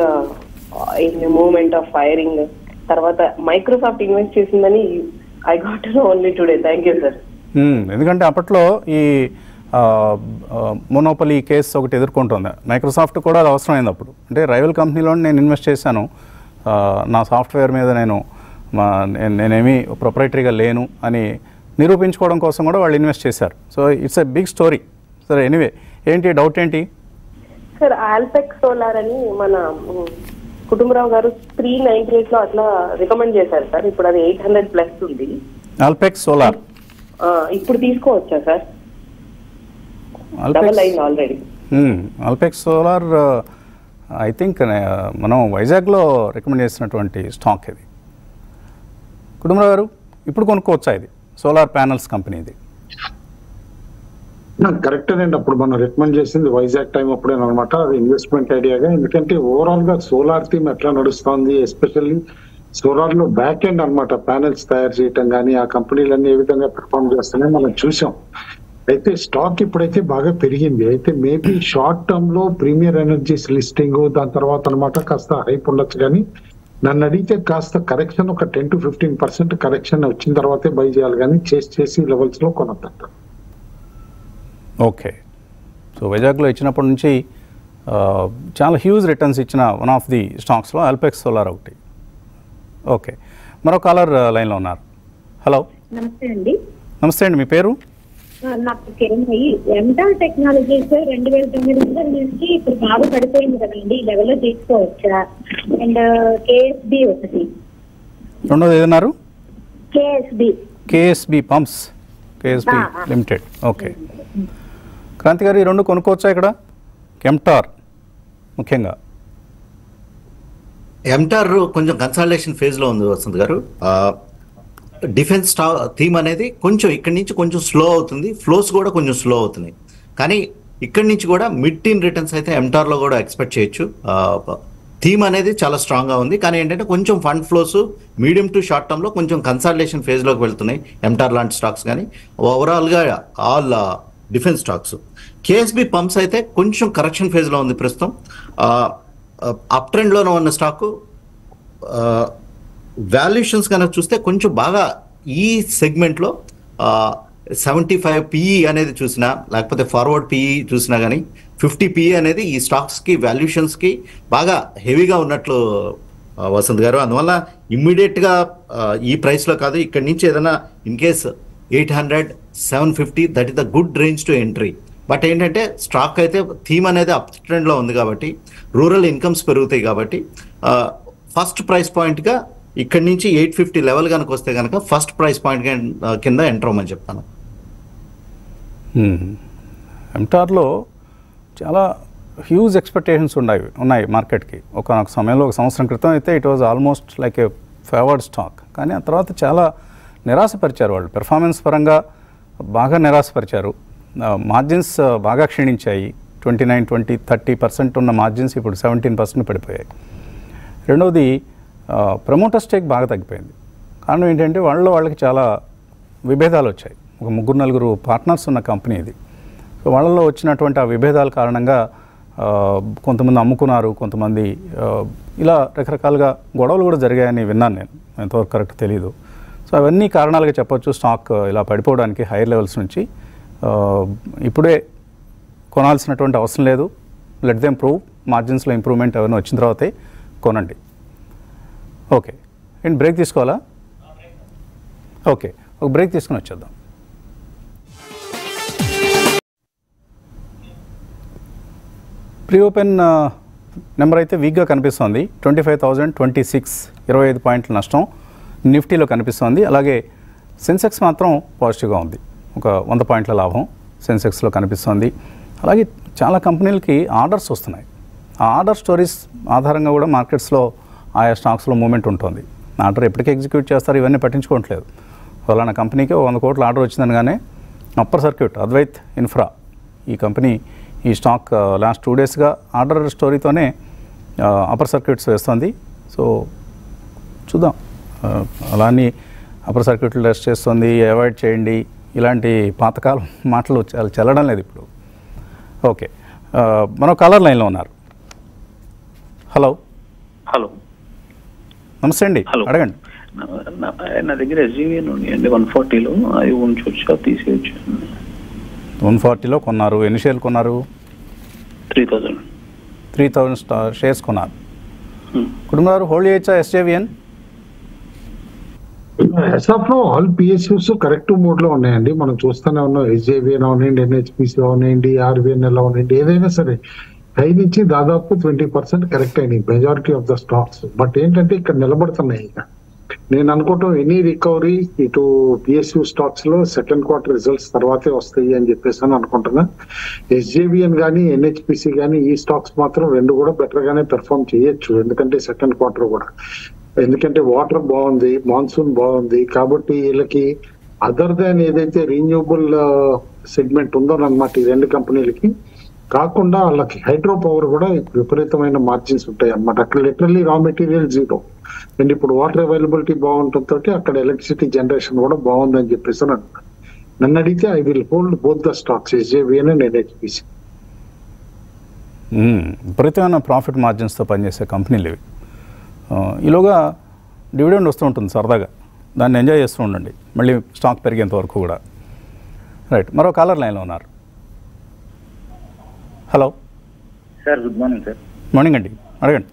D: in moment of firing తర్వాత మైక్రోసాఫ్ట్ ఇన్వెస్ట్ చేసిందని I got only today thank you
A: sir ఎందుకంటే అప్పట్లో ఈ మోనోపలి కేసు ఒకటి ఎదుర్కొంటుంది. మైక్రోసాఫ్ట్ కూడా అది అవసరమైంది అప్పుడు. అంటే రైవల్ కంపెనీలో నేను ఇన్వెస్ట్ చేశాను. నా సాఫ్ట్వేర్ మీద నేను మా నేను- నేనేమి ప్రొపరేటరీగా లేను అని నిరూపించుకోవడం కోసం కూడా వాళ్ళు ఇన్వెస్ట్ చేశారు. So it's a big story సరే ఎనీవే ఏంటి? డౌట్ ఏంటి?
D: సార్ ఆల్పెక్ సోలార్ అని మన కుటుంబరావు గారు త్రీ నైన్టీ ఎయిట్లో అట్లా రికమెండ్ చేశారు సార్. ఇప్పుడు అది ఎయిట్ హండ్రెడ్ ప్లస్ ఉంది.
A: ఆల్పెక్స్ సోలార్
D: ఇప్పుడు తీసుకోవచ్చా సార్? డబల్ అయింది already
A: Alpex solar I think మనం వైజాగ్లో రికమెండ్ చేసినటువంటి స్టాక్ ఇది. కుటుంబరావు గారు ఇప్పుడు కొనుక్కోవచ్చా ఇది? సోలార్ ప్యానల్స్ కంపెనీ ఇది.
B: కరెక్ట్ అండి అప్పుడు మనం రికమెండ్ చేసింది వైజాగ్ టైం అప్పుడే అనమాట అది ఇన్వెస్ట్మెంట్ ఐడియాగా ఎందుకంటే ఓవరాల్గా సోలార్ థీమ్ ఎట్లా నడుస్తుంది ఎస్పెషల్లీ సోలార్లో బ్యాక్ ఎండ్ అన్నమాట. ప్యానెల్స్ తయారు చేయటం కానీ ఆ కంపెనీలన్నీ ఏ విధంగా పెర్ఫామ్ చేస్తున్నాయో మనం చూసాం. అయితే స్టాక్ ఇప్పుడైతే బాగా పెరిగింది. అయితే మేబీ షార్ట్ టర్మ్లో ప్రీమియర్ ఎనర్జీస్ లిస్టింగ్ దాని తర్వాత అనమాట కాస్త హైప్ ఉండొచ్చు కానీ నన్ను అడిగితే కాస్త కరెక్షన్ ఒక ten to fifteen percent correction వచ్చిన తర్వాతే బై చేయాలి కానీ చేసి చేసి లెవెల్స్లో కొనద్దంట.
A: ఓకే సో వైజాగ్లో ఇచ్చినప్పటి నుంచి ఆ, చాలా హ్యూజ్ రిటర్న్స్ ఇచ్చిన వన్ ఆఫ్ ది స్టాక్స్లో అల్పెక్స్ సోలార్ ఒకటి. ఓకే మరో కాలర్ లైన్లో ఉన్నారు. హలో
E: నమస్తే అండి.
A: నమస్తే అండి మీ పేరు?
E: నాకు ఎంటాల్ టెక్నాలజీస్ రెండు వేల తొమ్మిది నుంచి ఇప్పుడు బాగా పడిపోయింది కదండి. లెవెల్లో తీసుకోవచ్చా? అండ్ కేఎస్బి ఒకటి.
A: రెండోది ఏదన్నారు? KSB KSB
E: pumps KSB.
A: Limited okay Kranthi గారు ఈ రెండు కొనుక్కోవచ్చా ఇక్కడ? కెమ్టార్ ముఖ్యంగా.
C: ఎంటార్ కొంచెం కన్సల్టేషన్ ఫేజ్లో ఉంది వసంత్ గారు. డిఫెన్స్ స్టా థీమ్ అనేది కొంచెం ఇక్కడి నుంచి కొంచెం స్లో అవుతుంది. ఫ్లోస్ కూడా కొంచెం స్లో అవుతున్నాయి. కానీ ఇక్కడి నుంచి కూడా మిడ్ టీన్ రిటర్న్స్ అయితే ఎంటార్లో కూడా ఎక్స్పెక్ట్ చేయొచ్చు. థీమ్ అనేది చాలా స్ట్రాంగ్గా ఉంది. కానీ ఏంటంటే కొంచెం fund flows medium to short టర్మ్లో కొంచెం కన్సల్టేషన్ ఫేజ్లోకి వెళ్తున్నాయి ఎంటార్ లాంటి స్టాక్స్ కానీ ఓవరాల్గా all defence stocks KSB pumps అయితే కొంచెం కరెక్షన్ ఫేజ్లో ఉంది ప్రస్తుతం. అప్ ట్రెండ్లోనే ఉన్న స్టాక్ వాల్యుయేషన్స్ కనుక చూస్తే కొంచెం బాగా ఈ సెగ్మెంట్లో సెవెంటీ ఫైవ్ పిఈ అనేది చూసినా లేకపోతే ఫార్వర్డ్ పిఈ చూసినా కానీ ఫిఫ్టీ పిఈ అనేది ఈ స్టాక్స్కి వాల్యుయేషన్స్కి బాగా హెవీగా ఉన్నట్లు వసంత్ గారు. అందువల్ల ఇమ్మీడియట్గా ఈ ప్రైస్లో కాదు ఇక్కడి నుంచి ఏదైనా in case eight hundred seven fifty that is the good range to entry but ఏంటంటే స్టాక్ అయితే థీమ్ అనేది అప్ ట్రెండ్లో ఉంది కాబట్టి రూరల్ ఇన్కమ్స్ పెరుగుతాయి కాబట్టి ఫస్ట్ ప్రైస్ పాయింట్గా ఇక్కడి నుంచి ఎయిట్ ఫిఫ్టీ లెవెల్ కనుక వస్తే కనుక ఫస్ట్ ప్రైస్ పాయింట్ కింద ఎంటర్ అవ్వమని చెప్తాను.
A: ఎంటార్లో చాలా హ్యూజ్ ఎక్స్పెక్టేషన్స్ ఉన్నాయి ఉన్నాయి మార్కెట్కి. ఒక సమయంలో ఒక సంవత్సరం క్రితం అయితే it was almost like a favoured stock. కానీ ఆ తర్వాత చాలా నిరాశపరిచారు వాళ్ళు. పెర్ఫార్మెన్స్ పరంగా బాగా నిరాశపరిచారు. మార్జిన్స్ బాగా క్షీణించాయి. Twenty nine twenty thirty percent ఉన్న మార్జిన్స్ ఇప్పుడు సెవెంటీన్ పర్సెంట్ పడిపోయాయి. రెండవది ప్రమోటర్ స్టేక్ బాగా తగ్గిపోయింది. కారణం ఏంటంటే వాళ్ళలో వాళ్ళకి చాలా విభేదాలు వచ్చాయి. ఒక ముగ్గురు నలుగురు పార్ట్నర్స్ ఉన్న కంపెనీ ఇది. సో వాళ్ళలో వచ్చినటువంటి ఆ విభేదాల కారణంగా కొంతమంది అమ్ముకున్నారు కొంతమంది ఇలా రకరకాలుగా గొడవలు కూడా జరిగాయని విన్నాను నేను. ఎంతవరకు కరెక్ట్ తెలియదు సో అవన్నీ కారణాలుగా చెప్పొచ్చు. స్టాక్ ఇలా పడిపోవడానికి హైయర్ లెవెల్స్ నుంచి ఇప్పుడే కొనాల్సినటువంటి అవసరం లేదు. లెట్ దెమ్ ప్రూవ్ మార్జిన్స్లో ఇంప్రూవ్మెంట్ ఏమైనా వచ్చిన తర్వాతే కొనండి. ఓకే ఏంటి బ్రేక్ తీసుకోవాలా? ఓకే ఒక బ్రేక్ తీసుకుని వచ్చేద్దాం. ప్రీ ఓపెన్ నెంబర్ అయితే వీక్గా కనిపిస్తోంది. Twenty five thousand twenty six ఇరవై ఐదు పాయింట్ల నష్టం నిఫ్టీలో కనిపిస్తోంది. అలాగే సెన్సెక్స్ మాత్రం పాజిటివ్గా ఉంది. ఒక వంద పాయింట్ల లాభం సెన్సెక్స్లో కనిపిస్తోంది. అలాగే చాలా కంపెనీలకి ఆర్డర్స్ వస్తున్నాయి. ఆ ఆర్డర్ స్టోరీస్ ఆధారంగా కూడా మార్కెట్స్లో ఆయా స్టాక్స్లో మూమెంట్ ఉంటుంది. ఆర్డర్ ఎప్పటికీ ఎగ్జిక్యూట్ చేస్తారు ఇవన్నీ పట్టించుకోవట్లేదు. ఫలానా కంపెనీకి వంద కోట్ల ఆర్డర్ వచ్చిందనగానే అప్పర్ సర్క్యూట్ అద్వైత్ ఇన్ఫ్రా ఈ కంపెనీ ఈ స్టాక్ లాస్ట్ టూ డేస్గా ఆర్డర్ స్టోరీతోనే అప్పర్ సర్క్యూట్స్ వేస్తుంది. సో చూద్దాం. అలా అని అప్పర్ సర్క్యూట్లు టెస్ట్ చేస్తుంది అవాయిడ్ చేయండి. ఇలాంటి పాతకాలం మాటలు చాలా చెల్లడం లేదు ఇప్పుడు. ఓకే. మరో కాలర్ లైన్లో ఉన్నారు. హలో.
F: హలో.
A: నమస్తే అండి.
F: హలో.
A: అడగండి.
F: నా- దగ్గర ఎస్జీవీఎన్ ఉన్నాయండి వన్ ఫార్టీలో. అవి ఉంచొచ్చా? తీసేయచ్చు?
A: వన్ ఫార్టీలో కొన్నారు. ఎన్ని షేర్లు కొన్నారు?
F: Three
A: thousand. Three thousand shares కొన్నారు. కుటుంబ గారు హోల్డ్ చేయొచ్చా
B: SJVN as of all PSUs correct మోడ్లో ఉన్నాయండి. మనం చూస్తూనే ఉన్నాం. ఎస్జేబిఎన్ అవనండి ఎన్హెచ్పిసి అవనండి ఆర్బిఎన్ఎల్ అవనండి ఏదైనా సరే హై నుంచి దాదాపు ట్వంటీ పర్సెంట్ కరెక్ట్ అయినాయి majority of the stocks but ఏంటంటే ఇక్కడ నిలబడుతున్నాయి ఇక. నేను అనుకోవటం ఎనీ రికవరీ ఇటు పిఎస్యు స్టాక్స్లో సెకండ్ క్వార్టర్ రిజల్ట్స్ తర్వాతే వస్తాయి అని చెప్పేసి అని అనుకుంటున్నా. ఎస్జేబిఎన్ కానీ ఎన్హెచ్పిసి కానీ ఈ స్టాక్స్ మాత్రం రెండు కూడా బెటర్ గానే పెర్ఫామ్ చేయొచ్చు. ఎందుకంటే సెకండ్ క్వార్టర్ కూడా. ఎందుకంటే వాటర్ బాగుంది మాన్సూన్ బాగుంది. కాబట్టి వీళ్ళకి అదర్ దాన్ ఏదైతే రీన్యూబుల్ సెగ్మెంట్ ఉందో అన్నమాట ఈ రెండు కంపెనీలకి కాకుండా వాళ్ళకి హైడ్రో పవర్ కూడా విపరీతమైన మార్జిన్స్ ఉంటాయి అన్నమాట అక్కడ literally raw material zero and ఇప్పుడు వాటర్ అవైలబిలిటీ బాగుంటుందో అక్కడ ఎలక్ట్రిసిటీ జనరేషన్ కూడా బాగుందని చెప్పేసి అని నన్ను అడిగితే I will hold both the stocks SJVN and NHPC
A: మ్మ్. విపరీతమైన ప్రాఫిట్ మార్జిన్స్తో పనిచేసే కంపెనీలు ఇవి. ఈలోగా డివిడెండ్ వస్తూ ఉంటుంది సరదాగా. దాన్ని ఎంజాయ్ చేస్తూ ఉండండి. మళ్ళీ స్టాక్ పెరిగేంత వరకు కూడా. రైట్. మరో కాలర్ లైన్లో ఉన్నారు. Hello.
F: Sir good morning sir.
A: Morning అండి. అడగండి.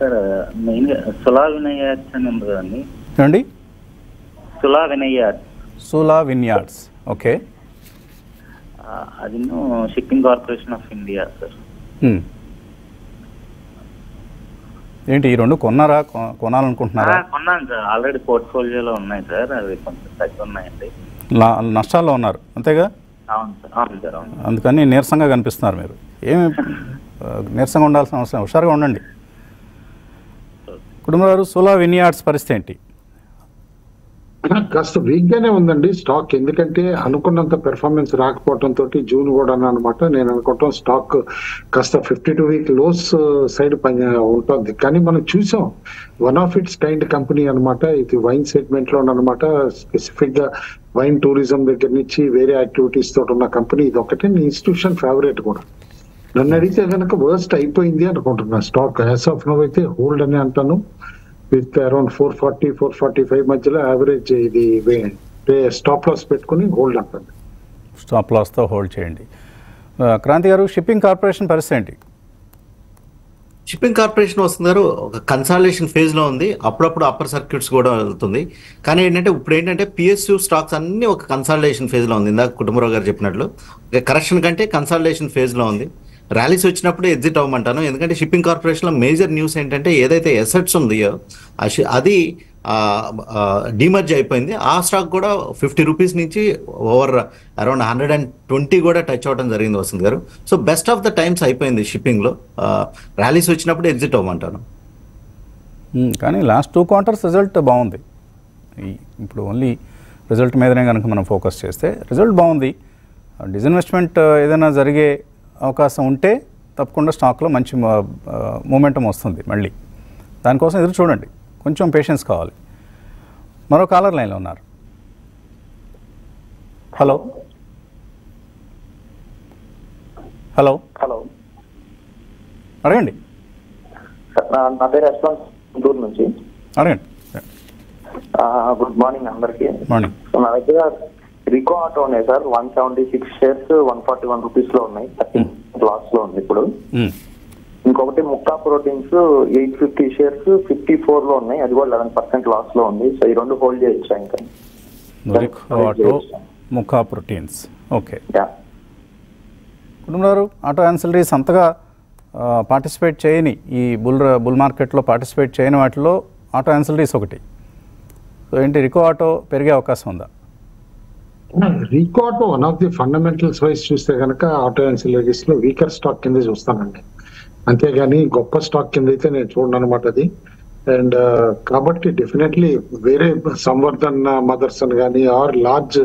F: సార్ మెయిన్గా సులా వినయార్స్ అని ఉంది కదండి.
A: ఏమండి?
F: Sula vineyards
A: Sula vineyards okay.
F: అది shipping corporation of India
A: sir. ఏంటి ఈ రెండు కొన్నారా? కొనాలనుకుంటున్నారా?
F: కొన్నాను సార్. ఆల్రెడీ పోర్ట్ఫోలియోలో ఉన్నాయి సార్. అవి కొంచెం తగ్గి ఉన్నాయండి
A: నష్టాల్లో ఉన్నారు. అంతేగా? అందుకని నీరసంగా కనిపిస్తున్నారు మీరు. ఏమి *laughs* నీరసంగా ఉండాల్సిన అవసరం. హుషారుగా ఉండండి. కుటుంబ గారు సోలా వినియార్డ్స్ పరిస్థితి ఏంటి?
B: కాస్త వీక్ గానే ఉందండి స్టాక్ ఎందుకంటే అనుకున్నంత పెర్ఫార్మెన్స్ రాకపోవడం తోటి జూన్ కూడా అనమాట నేను అనుకుంటాం స్టాక్ కాస్త fifty two week lows side పని ఉంటుంది. కానీ మనం చూసాం one of its kind company అనమాట ఇది వైన్ సెగ్మెంట్లో అనమాట స్పెసిఫిక్గా వైన్ టూరిజం దగ్గర నుంచి వేరే యాక్టివిటీస్ తోటి ఉన్న కంపెనీ ఇది ఒకటే ఇన్స్టిట్యూషన్ ఫేవరెట్ కూడా. నన్ను అడిగితే కనుక వర్స్ట్ అయిపోయింది అనుకుంటున్నా స్టాక్ యాస్ ఆఫ్ నో అయితే హోల్డ్ అని అంటాను. With around four forty four forty five మధ్యలో యావరేజ్ ఇది స్టాప్ లాస్ పెట్టుకుని హోల్డ్ అంటాను
A: స్టాప్ లాస్తో హోల్డ్ చేయండి. క్రాంతి గారు షిప్పింగ్ కార్పొరేషన్ పరిస్థితి ఏంటి?
C: షిప్పింగ్ కార్పొరేషన్ వస్తుంది గారు ఒక కన్సాలేషన్ ఫేజ్లో ఉంది. అప్పుడప్పుడు అప్పర్ సర్క్యూట్స్ కూడా వెళ్తుంది. కానీ ఏంటంటే ఇప్పుడు ఏంటంటే పిఎస్యూ స్టాక్స్ అన్ని ఒక కన్సాలిడేషన్ ఫేజ్లో ఉంది. ఇందాక కుటుంబరావు గారు చెప్పినట్లు. కరెక్షన్ కంటే కన్సాలిడేషన్ ఫేజ్లో ఉంది. ర్యాలీస్ వచ్చినప్పుడు ఎగ్జిట్ అవ్వమంటాను. ఎందుకంటే షిప్పింగ్ కార్పొరేషన్లో మేజర్ న్యూస్ ఏంటంటే ఏదైతే ఎసెట్స్ ఉందో అది డిమర్జ్ అయిపోయింది. ఆ స్టాక్ కూడా ఫిఫ్టీ రూపీస్ నుంచి over around hundred and twenty కూడా టచ్ అవ్వడం జరిగింది వస్తుంది గారు. So best of the times అయిపోయింది షిప్పింగ్లో ర్యాలీస్ వచ్చినప్పుడు ఎగ్జిట్ అవ్వమంటాను.
A: కానీ లాస్ట్ టూ క్వార్టర్స్ రిజల్ట్ బాగుంది. ఇప్పుడు ఓన్లీ రిజల్ట్ మీదనే కనుక మనం ఫోకస్ చేస్తే రిజల్ట్ బాగుంది. డిజిన్వెస్ట్మెంట్ ఏదైనా జరిగే అవకాశం ఉంటే తప్పకుండా స్టాక్లో మంచి మూమెంటం వస్తుంది మళ్ళీ. దానికోసం ఎదురు చూడండి. కొంచెం పేషెన్స్ కావాలి. మరో కాలర్ లైన్లో ఉన్నారు. హలో హలో
G: హలో
A: అడగండి.
G: నా పేరు యశ్వంత్ గుంటూరు నుంచి.
A: అడగండి.
G: గుడ్ మార్నింగ్ అందరికి.
A: మార్నింగ్
G: నా దగ్గర రికో ఆటో ఉన్నాయి sir. One seventy six shares one forty one రూపీస్లో ఉన్నాయి. థర్టీ లాస్లో ఉంది ఇప్పుడు. ఇంకో ఇంకొకటి Mukka proteins eight fifty shares fifty ఫోర్లో ఉన్నాయి. అది కూడా లెవెన్ పర్సెంట్ లాస్లో ఉంది. సో ఈ రెండు హోల్డ్ చేయొచ్చా ఇంకా?
A: Mukka proteins.
G: Okay
A: Kutumbarao auto ancillaries అంతగా పార్టిసిపేట్ చేయని ఈ బుల్ బుల్ మార్కెట్లో పార్టిసిపేట్ చేయని వాటిలో ఆటో యాన్సిలరీస్ ఒకటి. సో ఏంటి రికో ఆటో పెరిగే అవకాశం ఉందా?
B: Record one of the fundamentals wise చూస్తే కనుక ఆటో యాన్సిలరీస్లో వీకర్ స్టాక్ కింద చూస్తానండి. అంతేగాని గొప్ప స్టాక్ కింద అయితే నేను చూడను అనమాట అది. అండ్ కాబట్టి డెఫినెట్లీ వేరే సంవర్ధన్ మదర్సన్ కానీ or large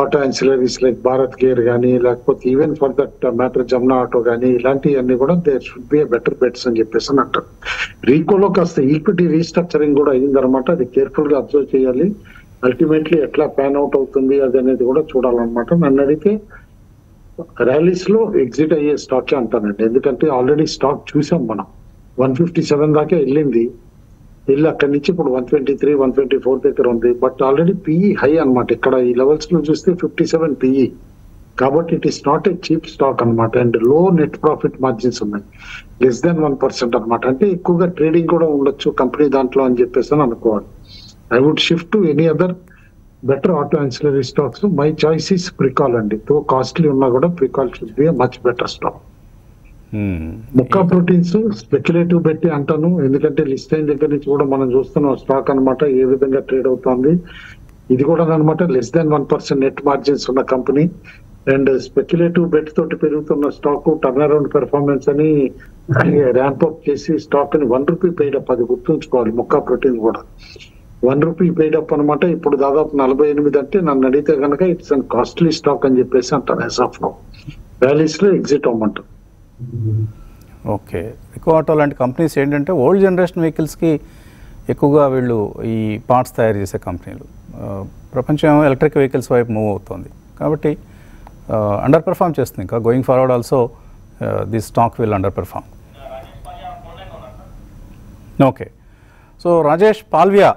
B: auto ancillaries like Bharat Gear కానీ లేకపోతే even for that matter Jamna auto కానీ ఇలాంటివన్నీ కూడా there should be better bets అని చెప్పేసి అని అంటారు. రీకోలో కాస్త ఈక్విటీ రీస్ట్రక్చరింగ్ కూడా అయిందనమాట అది కేర్ఫుల్గా అబ్జర్వ్ చేయాలి. అల్టిమేట్లీ ఎట్లా ప్యాన్ అవుట్ అవుతుంది అది అనేది కూడా చూడాలన్నమాట. నన్ను అడిగితే ర్యాలీస్లో ఎగ్జిట్ అయ్యే స్టాక్ అంటానండి. ఎందుకంటే ఆల్రెడీ స్టాక్ చూసాం మనం. వన్ ఫిఫ్టీ సెవెన్ దాకా వెళ్ళింది. వెళ్ళి అక్కడి నుంచి ఇప్పుడు one twenty three one twenty four దగ్గర ఉంది. బట్ ఆల్రెడీ పిఈ హై అనమాట ఇక్కడ ఈ లెవెల్స్లో చూస్తే ఫిఫ్టీ సెవెన్ పిఈ కాబట్టి it is not a cheap stock అన్నమాట. అండ్లో నెట్ ప్రాఫిట్ మార్జిన్స్ ఉన్నాయి. లెస్ దెన్ వన్ పర్సెంట్ అనమాట అంటే ఎక్కువగా ట్రేడింగ్ కూడా ఉండొచ్చు కంపెనీ దాంట్లో అని చెప్పేసి అని అనుకోవాలి. I would shift to any other better auto ancillary stocks my choice is Pricol అండి. తో కాస్ట్లీ ఉన్నా కూడా Pricol should be much better stock Mukka proteins speculative పెట్టి అంటాను. ఎందుకంటే లిస్ట్ అయిన దగ్గర నుంచి కూడా మనం చూస్తున్నాం స్టాక్ అన్నమాట ఏ విధంగా ట్రేడ్ అవుతుంది. ఇది కూడా అనమాట less than one percent net margins ఉన్న కంపెనీ అండ్ స్పెక్యులేటివ్ బెట్ తోటి పెరుగుతున్న స్టాక్ టర్న్ అరౌండ్ పెర్ఫార్మెన్స్ అని *laughs* ర్యాంప్ అప్ చేసి స్టాక్ని వన్ రూపీ పెయిడ్ అది గుర్తుంచుకోవాలి ముక్కా ప్రోటీన్ కూడా. వన్ రూపీ పెయిడ్ అప్ అనమాట ఇప్పుడు దాదాపు నలభై ఎనిమిది అంటే నన్ను అడిగితే కనుక ఇట్స్ అన్ కాస్ట్లీ స్టాక్ అని చెప్పేసి అంటారు యాజ్ ఆఫ్ నో ర్యాలీస్లో ఎగ్జిట్ అవ్వమంటారు
A: ఓకే. రికో ఆటో లాంటి కంపెనీస్ ఏంటంటే ఓల్డ్ జనరేషన్ వెహికల్స్కి ఎక్కువగా వీళ్ళు ఈ పార్ట్స్ తయారు చేసే కంపెనీలు. ప్రపంచం ఎలక్ట్రిక్ వెహికల్స్ వైపు మూవ్ అవుతుంది. కాబట్టి అండర్ పెర్ఫామ్ చేస్తుంది. ఇంకా going forward also the stock will underperform okay so Rajesh Palviya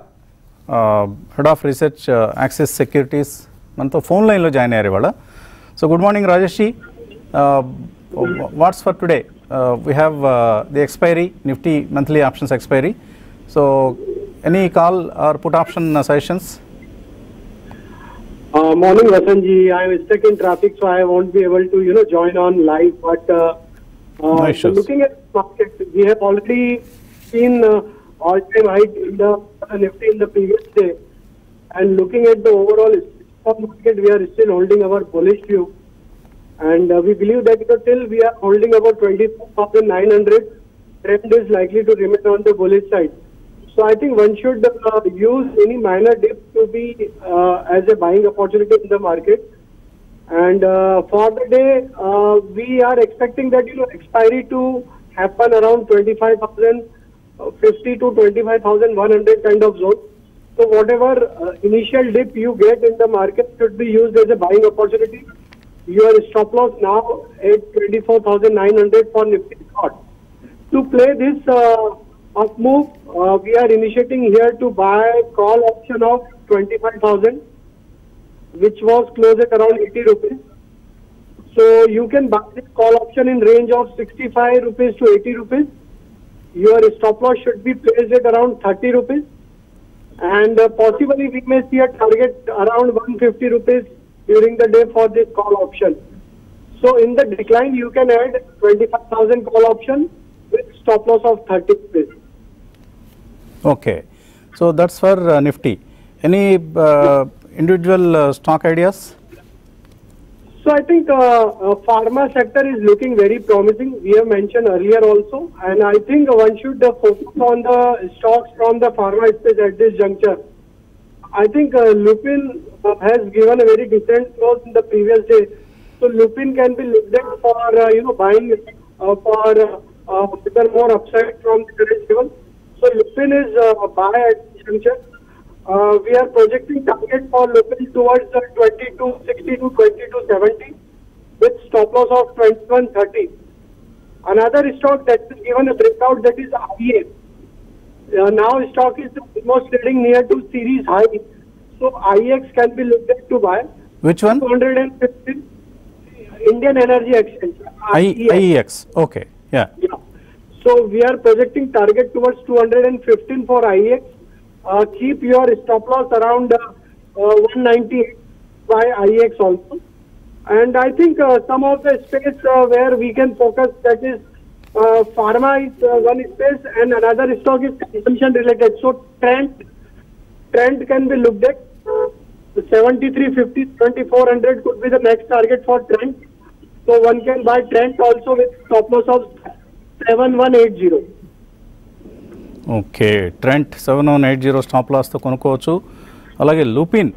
A: Head of research Axis Securities మనతో ఫోన్ లైన్లో జాయిన్ అయ్యారు ఇవాళ so good morning Rajesh ji what's for today we have the expiry Nifty monthly options expiry so any call or put option suggestions
H: Uh, morning, Vasanji. I am stuck in traffic, so I won't be able to, you know, join on live. But uh, uh,
A: No issues.
H: looking at the market, we have already seen uh, all-time high in the Nifty in the previous day. And looking at the overall stock market, we are still holding our bullish view. And uh, we believe that you know, till we are holding about 24,900, trend is likely to remain on the bullish side. So I think one should uh, use any minor dip to be uh, as a buying opportunity in the market. And uh, for the day, uh, we are expecting that you know expiry to happen around 25,000, uh, 50 to 25,100 kind of zone. So whatever uh, initial dip you get in the market should be used as a buying opportunity. Your stop loss now at 24,900 for Nifty short. To play this uh, up move, uh, we are initiating here to buy call option of 25,000, which was closed at around 80 rupees. So you can buy this call option in range of 65 rupees to 80 rupees your stop loss should be placed at around 30 rupees and uh, possibly we may see a target around 150 rupees during the day for this call option. So in the decline, you can add 25,000 call option with stop loss of 30 rupees.
A: Okay. So that's for uh, Nifty. Any uh, individual uh, stock ideas?
H: So I think uh, uh, pharma sector is looking very promising. We have mentioned earlier also, and I think one should uh, focus on the stocks from the pharma space at this juncture. I think uh, Lupin has given a very decent growth in the previous day, so Lupin can be looked at for uh, you know buying uh, for uh, more upside from the current level. So Lupin is a buy at this juncture. Uh, we are projecting target for locally towards the 2260 to 2270 with stop loss of 2130. Another stock that is given a breakout that is IEX. Uh, now stock is almost trading near to series high. So IEX can be looked at to buy.
A: Which one?
H: 250 Indian Energy Exchange. IEX.
A: Okay. Yeah.
H: yeah. So we are projecting target towards 215 for IEX uh, keep your stop loss around uh, uh, 198 by IEX also. And I think some of the space where we can focus that is pharma is one space and another stock is consumption related. So trend trend can be looked at. Uh, 7350 2400 could be the next target for trend. So one can buy trend also with stop loss of 7180.
A: Okay Trent seven one eight zero stop లాస్తో కొనుక్కోవచ్చు. అలాగే Lupin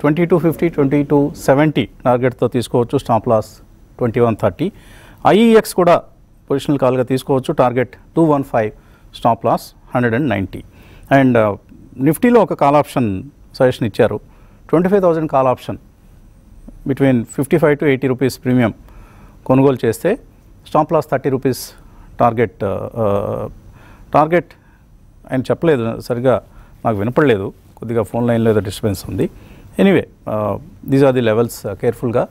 A: twenty two fifty twenty two seventy టార్గెట్తో తీసుకోవచ్చు stop loss twenty one thirty. IEX కూడా positional కాల్గా తీసుకోవచ్చు target two one five stop loss hundred and ninety. And uh, నిఫ్టీలో ఒక call option suggestion ఇచ్చారు twenty five thousand call option between fifty five to eighty rupees premium కొనుగోలు చేస్తే stop loss thirty rupees target uh, uh, target ఆయన చెప్పలేదు సరిగా నాకు వినపడలేదు. కొద్దిగా ఫోన్ లైన్లో ఏదో డిస్టర్బెన్స్ ఉంది. Anyway these are the levels కేర్ఫుల్గా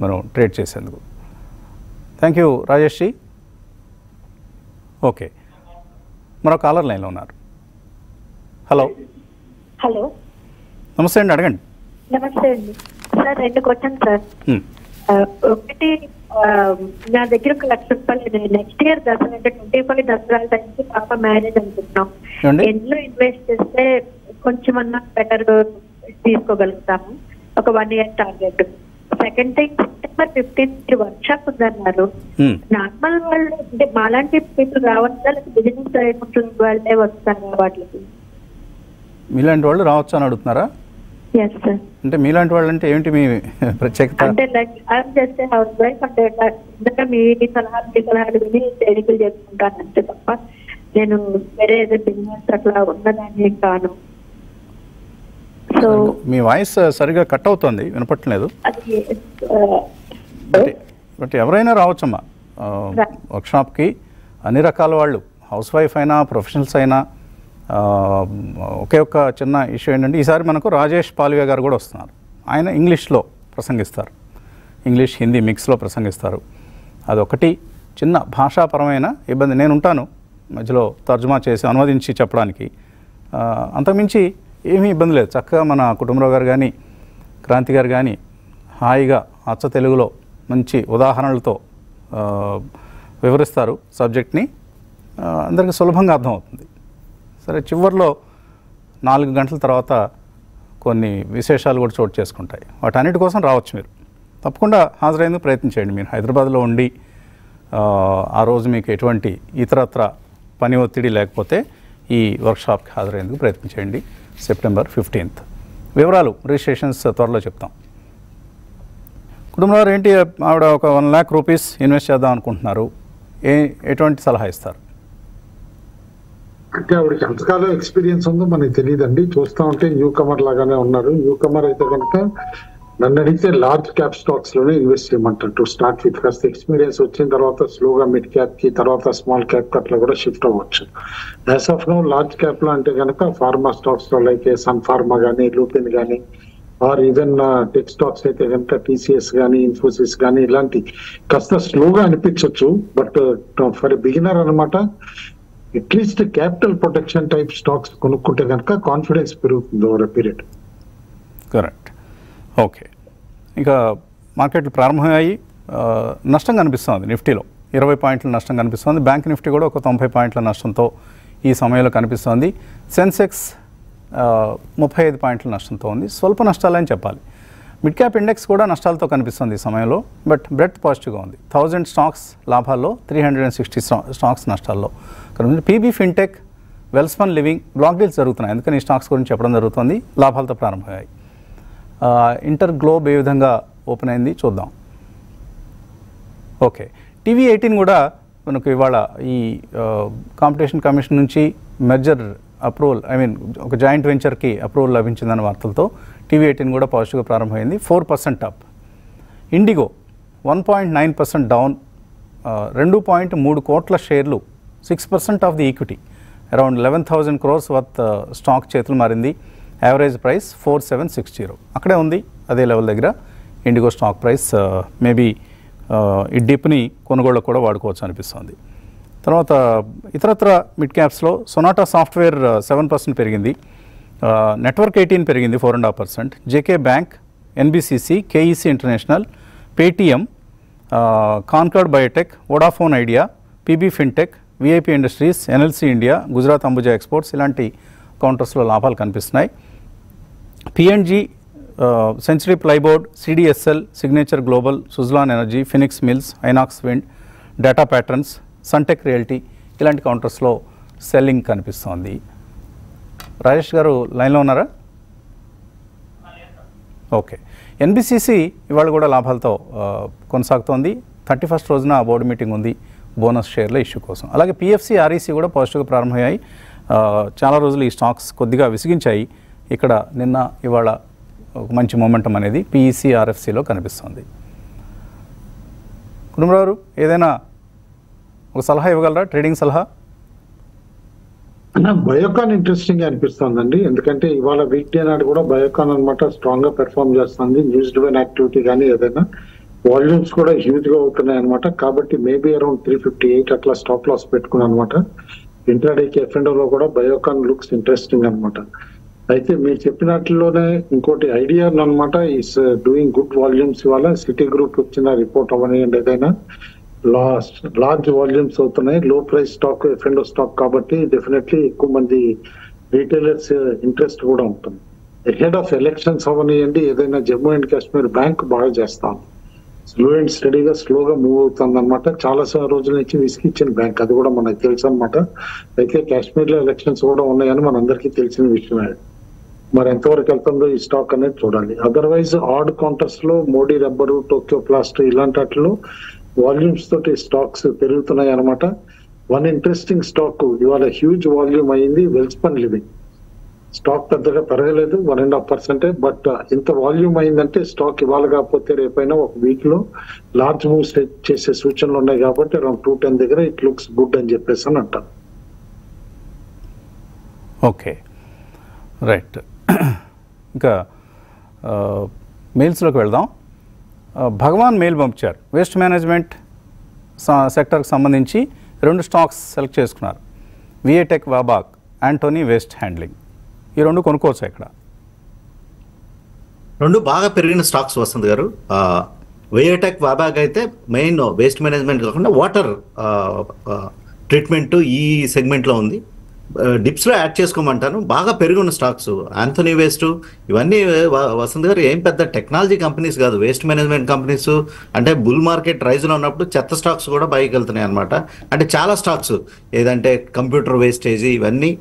A: మనం ట్రేడ్ చేసేందుకు. థ్యాంక్ యూ రాజేష్ ఓకే మరో కాలర్ లైన్లో ఉన్నారు. హలో
E: హలో
A: నమస్తే అండి అడగండి.
E: నమస్తే అండి. సార్ రెండు క్వశ్చన్ సార్.
A: Hmm.
E: ఒకటి నా దగ్గర ఒక లక్ష రూపాయలు నెక్స్ట్ ఇయర్ దసరా అంటే ట్వంటీ ఫైవ్ దసరా టైంకి పాప మ్యారేజ్ అనుకుంటున్నాం? ఎందులో ఇన్వెస్ట్ చేస్తే కొంచెం అన్నా బెటర్ తీసుకోగలుగుతాము. ఒక one year target second thing September fifteenth workshop ఉందన్నారు. నార్మల్ వాళ్ళు అంటే మాలాంటి పీపుల్ రావచ్చా? లేకపోతే బిజినెస్ ఉంటుంది వాళ్ళే వస్తారా వాటికి?
A: మీలాంటి వాళ్ళు రావచ్చు అని అడుగుతున్నారా? అంటే మీలాంటి వాళ్ళు అంటే ఏమిటి మీ ప్రత్యేకత?
E: అంటే లైక్ ఐఎమ్ చేస్తే హౌస్ వైఫ్ అంటే ఇందాక మీ సలహాలు మీ సలహాలు విని ఎన్నికలు చేసుకుంటాను అంతే తప్ప నేను వేరే ఏదో బిజినెస్ అట్లా ఉన్నదాన్ని కాను. సో
A: మీ వాయిస్ సరిగా కట్ అవుతుంది వినపట్లేదు బట్ ఎవరైనా రావచ్చమ్మా. వర్క్షాప్కి అన్ని రకాల వాళ్ళు హౌస్ వైఫ్ అయినా ప్రొఫెషనల్స్ అయినా ఒకే ఒక్క చిన్న ఇష్యూ ఏంటంటే ఈసారి మనకు రాజేష్ పాల్వే గారు కూడా వస్తున్నారు. ఆయన ఇంగ్లీష్లో ప్రసంగిస్తారు. ఇంగ్లీష్ హిందీ మిక్స్లో ప్రసంగిస్తారు. అదొకటి. చిన్న భాషాపరమైన ఇబ్బంది. నేను ఉంటాను మధ్యలో తర్జుమా చేసి అనువదించి చెప్పడానికి. అంతకుమించి ఏమీ ఇబ్బంది లేదు. చక్కగా మన కుటుంబరావు గారు కానీ క్రాంతి గారు కానీ హాయిగా అచ్చ తెలుగులో మంచి ఉదాహరణలతో వివరిస్తారు సబ్జెక్ట్ని. అందరికీ సులభంగా అర్థమవుతుంది. సరే చివరిలో నాలుగు గంటల తర్వాత కొన్ని విశేషాలు కూడా చోటు చేసుకుంటాయి. వాటన్నిటి కోసం రావచ్చు మీరు. తప్పకుండా హాజరయ్యేందు ప్రయత్నం చేయండి మీరు. హైదరాబాద్లో ఉండి ఆ, ఆ రోజు మీకు ఎటువంటి ఇతరత్ర పని ఒత్తిడి లేకపోతే ఈ వర్క్షాప్కి హాజరయ్యేందుకు ప్రయత్నించండి సెప్టెంబర్ ఫిఫ్టీన్త్. వివరాలు రిజిస్ట్రేషన్స్ త్వరలో చెప్తాం. కుటుంబంలో ఏంటి? ఆవిడ ఒక వన్ ల్యాక్ రూపీస్ ఇన్వెస్ట్ చేద్దాం అనుకుంటున్నారు. ఏ ఎటువంటి సలహా ఇస్తారు?
B: అంటే ఆవిడకి ఎంతకాలం ఎక్స్పీరియన్స్ ఉందో మనకి తెలియదండి చూస్తా ఉంటే న్యూ కమర్ లాగానే ఉన్నారు. న్యూ కమర్ అయితే కనుక నన్ను అడిగితే లార్జ్ క్యాప్ స్టాక్స్లోనే ఇన్వెస్ట్ చేయమంటారు. టు స్టార్ట్ విత్ కాస్త ఎక్స్పీరియన్స్ వచ్చిన తర్వాత స్లోగా మిడ్ క్యాప్కి తర్వాత స్మాల్ క్యాప్ అట్లా కూడా షిఫ్ట్ అవ్వచ్చు. యాజ్ ఆఫ్ నో లార్జ్ క్యాప్లో అంటే కనుక ఫార్మా స్టాక్స్లో లైక్ సన్ ఫార్మా కానీ లూపిన్ కానీ ఆర్ ఈవెన్ టెక్ స్టాక్స్ అయితే కనుక టీసీఎస్ కానీ ఇన్ఫోసిస్ కానీ ఇలాంటి కాస్త స్లోగా అనిపించవచ్చు బట్ ఫర్ uh, బిగినర్ అనమాట at least capital protection type stocks కొనుక్కుంటే కనుక కాన్ఫిడెన్స్ పెరుగుతుంది ఓవర్ పీరియడ్
A: కరెక్ట్ ఓకే ఇంకా మార్కెట్లు ప్రారంభమయ్యాయి. నష్టం కనిపిస్తుంది నిఫ్టీలో. ఇరవై పాయింట్ల నష్టం కనిపిస్తుంది. బ్యాంక్ నిఫ్టీ కూడా ఒక తొంభై పాయింట్ల నష్టంతో ఈ సమయంలో కనిపిస్తోంది. సెన్సెక్స్ ముప్పై ఐదు పాయింట్ల నష్టంతో ఉంది. స్వల్ప నష్టాలని చెప్పాలి. మిడ్ క్యాప్ ఇండెక్స్ కూడా నష్టాలతో కనిపిస్తుంది ఈ సమయంలో బట్ బ్రెడ్ పాజిటివ్గా ఉంది. థౌజండ్ స్టాక్స్ లాభాల్లో three hundred and sixty stocks నష్టాల్లో. కనిపిస్తుంది PB fintech Welspun living block deals జరుగుతున్నాయి. అందుకని ఈ స్టాక్స్ గురించి చెప్పడం జరుగుతుంది. లాభాలతో ప్రారంభమయ్యాయి. ఇంటర్ గ్లోబ్ ఏ విధంగా ఓపెన్ అయింది చూద్దాం. ఓకే. టీవీ ఎయిటీన్ కూడా మనకు ఇవాళ ఈ కాంపిటీషన్ కమిషన్ నుంచి మెర్జర్ అప్రూవల్ ఐ మీన్ ఒక జాయింట్ వెంచర్కి అప్రూవల్ లభించిందన్న వార్తలతో టీవీ ఎయిటీన్ కూడా పాజిటివ్గా ప్రారంభమైంది. Four percent up. IndiGo one point nine percent down రెండు పాయింట్ మూడు కోట్ల షేర్లు six percent of the equity. Around eleven thousand crores worth stock చేతులు మారింది. Average price four seven six zero. అక్కడే ఉంది అదే లెవెల్ దగ్గర. ఇండిగో స్టాక్ ప్రైస్ మేబీ ఈ డిప్ని కొనుగోళ్ళకు కూడా వాడుకోవచ్చు అనిపిస్తుంది. తర్వాత ఇతరత్ర మిడ్ క్యాప్స్లో సొనాటా సాఫ్ట్వేర్ సెవెన్ పర్సెంట్ పెరిగింది. నెట్వర్క్ ఎయిటీన్ పెరిగింది four and half percent JK bank NBCC KEC international Paytm Concord biotech Vodafone Idea PB fintech VIP industries NLC India Gujarat Ambuja exports ఇలాంటి కౌంటర్స్లో లాభాలు కనిపిస్తున్నాయి. PNG century plyboard CDSL signature global Suzlon energy Phoenix mills Inox wind data patterns Sunteck realty ఇలాంటి కౌంటర్స్లో selling కనిపిస్తోంది. రాజేష్ గారు లైన్లో ఉన్నారా? ఓకే. ఎన్బిసిసి ఇవాళ కూడా లాభాలతో కొనసాగుతోంది. థర్టీ ఫస్ట్ రోజున బోర్డు మీటింగ్ ఉంది బోనస్ షేర్ల ఇష్యూ కోసం. అలాగే పిఎఫ్సి ఆర్ఈసి కూడా పాజిటివ్గా ప్రారంభమయ్యాయి. చాలా రోజులు ఈ స్టాక్స్ కొద్దిగా విసిగించాయి. ఇక్కడ నిన్న ఇవాళ మంచి మూమెంటం అనేది పిఈసి ఆర్ఎఫ్సిలో కనిపిస్తుంది. కుటుంబరావు ఏదైనా ఒక సలహా ఇవ్వగలరా? ట్రేడింగ్ సలహా?
B: బయోకాన్ ఇంట్రెస్టింగ్ అనిపిస్తుందండి. ఎందుకంటే ఇవాళ వీక్ డే నాడు కూడా బయోకాన్ అనమాట స్ట్రాంగ్గా పెర్ఫార్మ్ చేస్తుంది. న్యూస్ డివైన్ యాక్టివిటీ కానీ ఏదైనా వాల్యూమ్స్ కూడా హ్యూజ్గా అవుతున్నాయి అనమాట కాబట్టి maybe around three fifty eight అట్లా స్టాప్ లాస్ పెట్టుకున్నాను అనమాట ఇంట్రాడేకి ఎఫ్ఎండో లో కూడా బయోకాన్ లుక్స్ ఇంట్రెస్టింగ్ అన్నమాట. అయితే మీరు చెప్పినట్లోనే ఇంకోటి ఐడియా అనమాట ఈస్ డూయింగ్ గుడ్ వాల్యూమ్స్ ఇవాళ. సిటీ గ్రూప్ వచ్చిన రిపోర్ట్ అవ్వని ఏదైనా లార్జ్ వాల్యూమ్స్ అవుతున్నాయి. Low price stock F and O stock కాబట్టి డెఫినెట్లీ ఎక్కువ మంది రీటైలర్స్ ఇంట్రెస్ట్ కూడా ఉంటుంది. హెడ్ ఆఫ్ ఎలక్షన్స్ అవనియండి ఏదైనా జమ్మూ అండ్ కాశ్మీర్ బ్యాంక్ బాగా చేస్తాం. స్లో అండ్ స్టడీగా స్లోగా మూవ్ అవుతుంది అనమాట చాలా రోజుల నుంచి విసిగిచ్చిన బ్యాంక్ అది కూడా మనకు తెలుసు అనమాట అయితే కాశ్మీర్లో ఎలక్షన్స్ కూడా ఉన్నాయని మనందరికీ తెలిసిన విషయమే. మరి ఎంతవరకు వెళ్తుందో ఈ స్టాక్ అనేది చూడాలి. అదర్వైజ్ ఆడ్ కౌంటర్స్లో మోడీ రబ్బరు టోక్యో ప్లాస్ట్ ఇలాంటి వాటిలో వాల్యూమ్స్ తోటి స్టాక్స్ పెరుగుతున్నాయి అనమాట వన్ ఇంట్రెస్టింగ్ స్టాక్ ఇవాళ హ్యూజ్ వాల్యూమ్ అయింది వెల్స్పన్ లివింగ్ స్టాక్ పెద్దగా పెరగలేదు వన్ అండ్ హాఫ్ పర్సెంటే బట్ ఇంత వాల్యూమ్ అయిందంటే స్టాక్ ఇవాళ కాకపోతే రేపైనా ఒక వీక్లో లార్జ్ మూవ్స్ చేసే సూచనలు ఉన్నాయి కాబట్టి అరౌండ్ టూ టెన్ దగ్గర ఇట్ లుక్స్ గుడ్ అని చెప్పేసి అని అంటారు.
A: ఓకే రైట్ *clears throat* ఇంకా uh, మెయిల్స్లోకి వెళ్దాం. భగవాన్ మెయిల్ పంపించారు. వేస్ట్ మేనేజ్మెంట్ సెక్టర్కి సంబంధించి రెండు స్టాక్స్ సెలెక్ట్ చేసుకున్నారు. VA Tech Wabag Antony waste handling. ఈ రెండు కొనుక్కోవచ్చు ఇక్కడ.
C: రెండు బాగా పెరిగిన స్టాక్స్ వస్తుంది గారు. వేయటెక్ వాబాగ్ అయితే మెయిన్ వేస్ట్ మేనేజ్మెంట్ కాకుండా వాటర్ ట్రీట్మెంట్ ఈ సెగ్మెంట్లో ఉంది. డిప్స్లో యాడ్ చేసుకోమంటాను. బాగా పెరుగున్న స్టాక్స్. ఆంథోనీ వేస్ట్ ఇవన్నీ వ- వసంత్ గారు ఏం పెద్ద టెక్నాలజీ కంపెనీస్ కాదు. వేస్ట్ మేనేజ్మెంట్ కంపెనీస్ అంటే బుల్ మార్కెట్ రైజ్లో ఉన్నప్పుడు చెత్త స్టాక్స్ కూడా పైకి వెళ్తున్నాయి అనమాట అంటే చాలా స్టాక్స్. ఏదంటే కంప్యూటర్ వేస్టేజ్ ఇవన్నీ.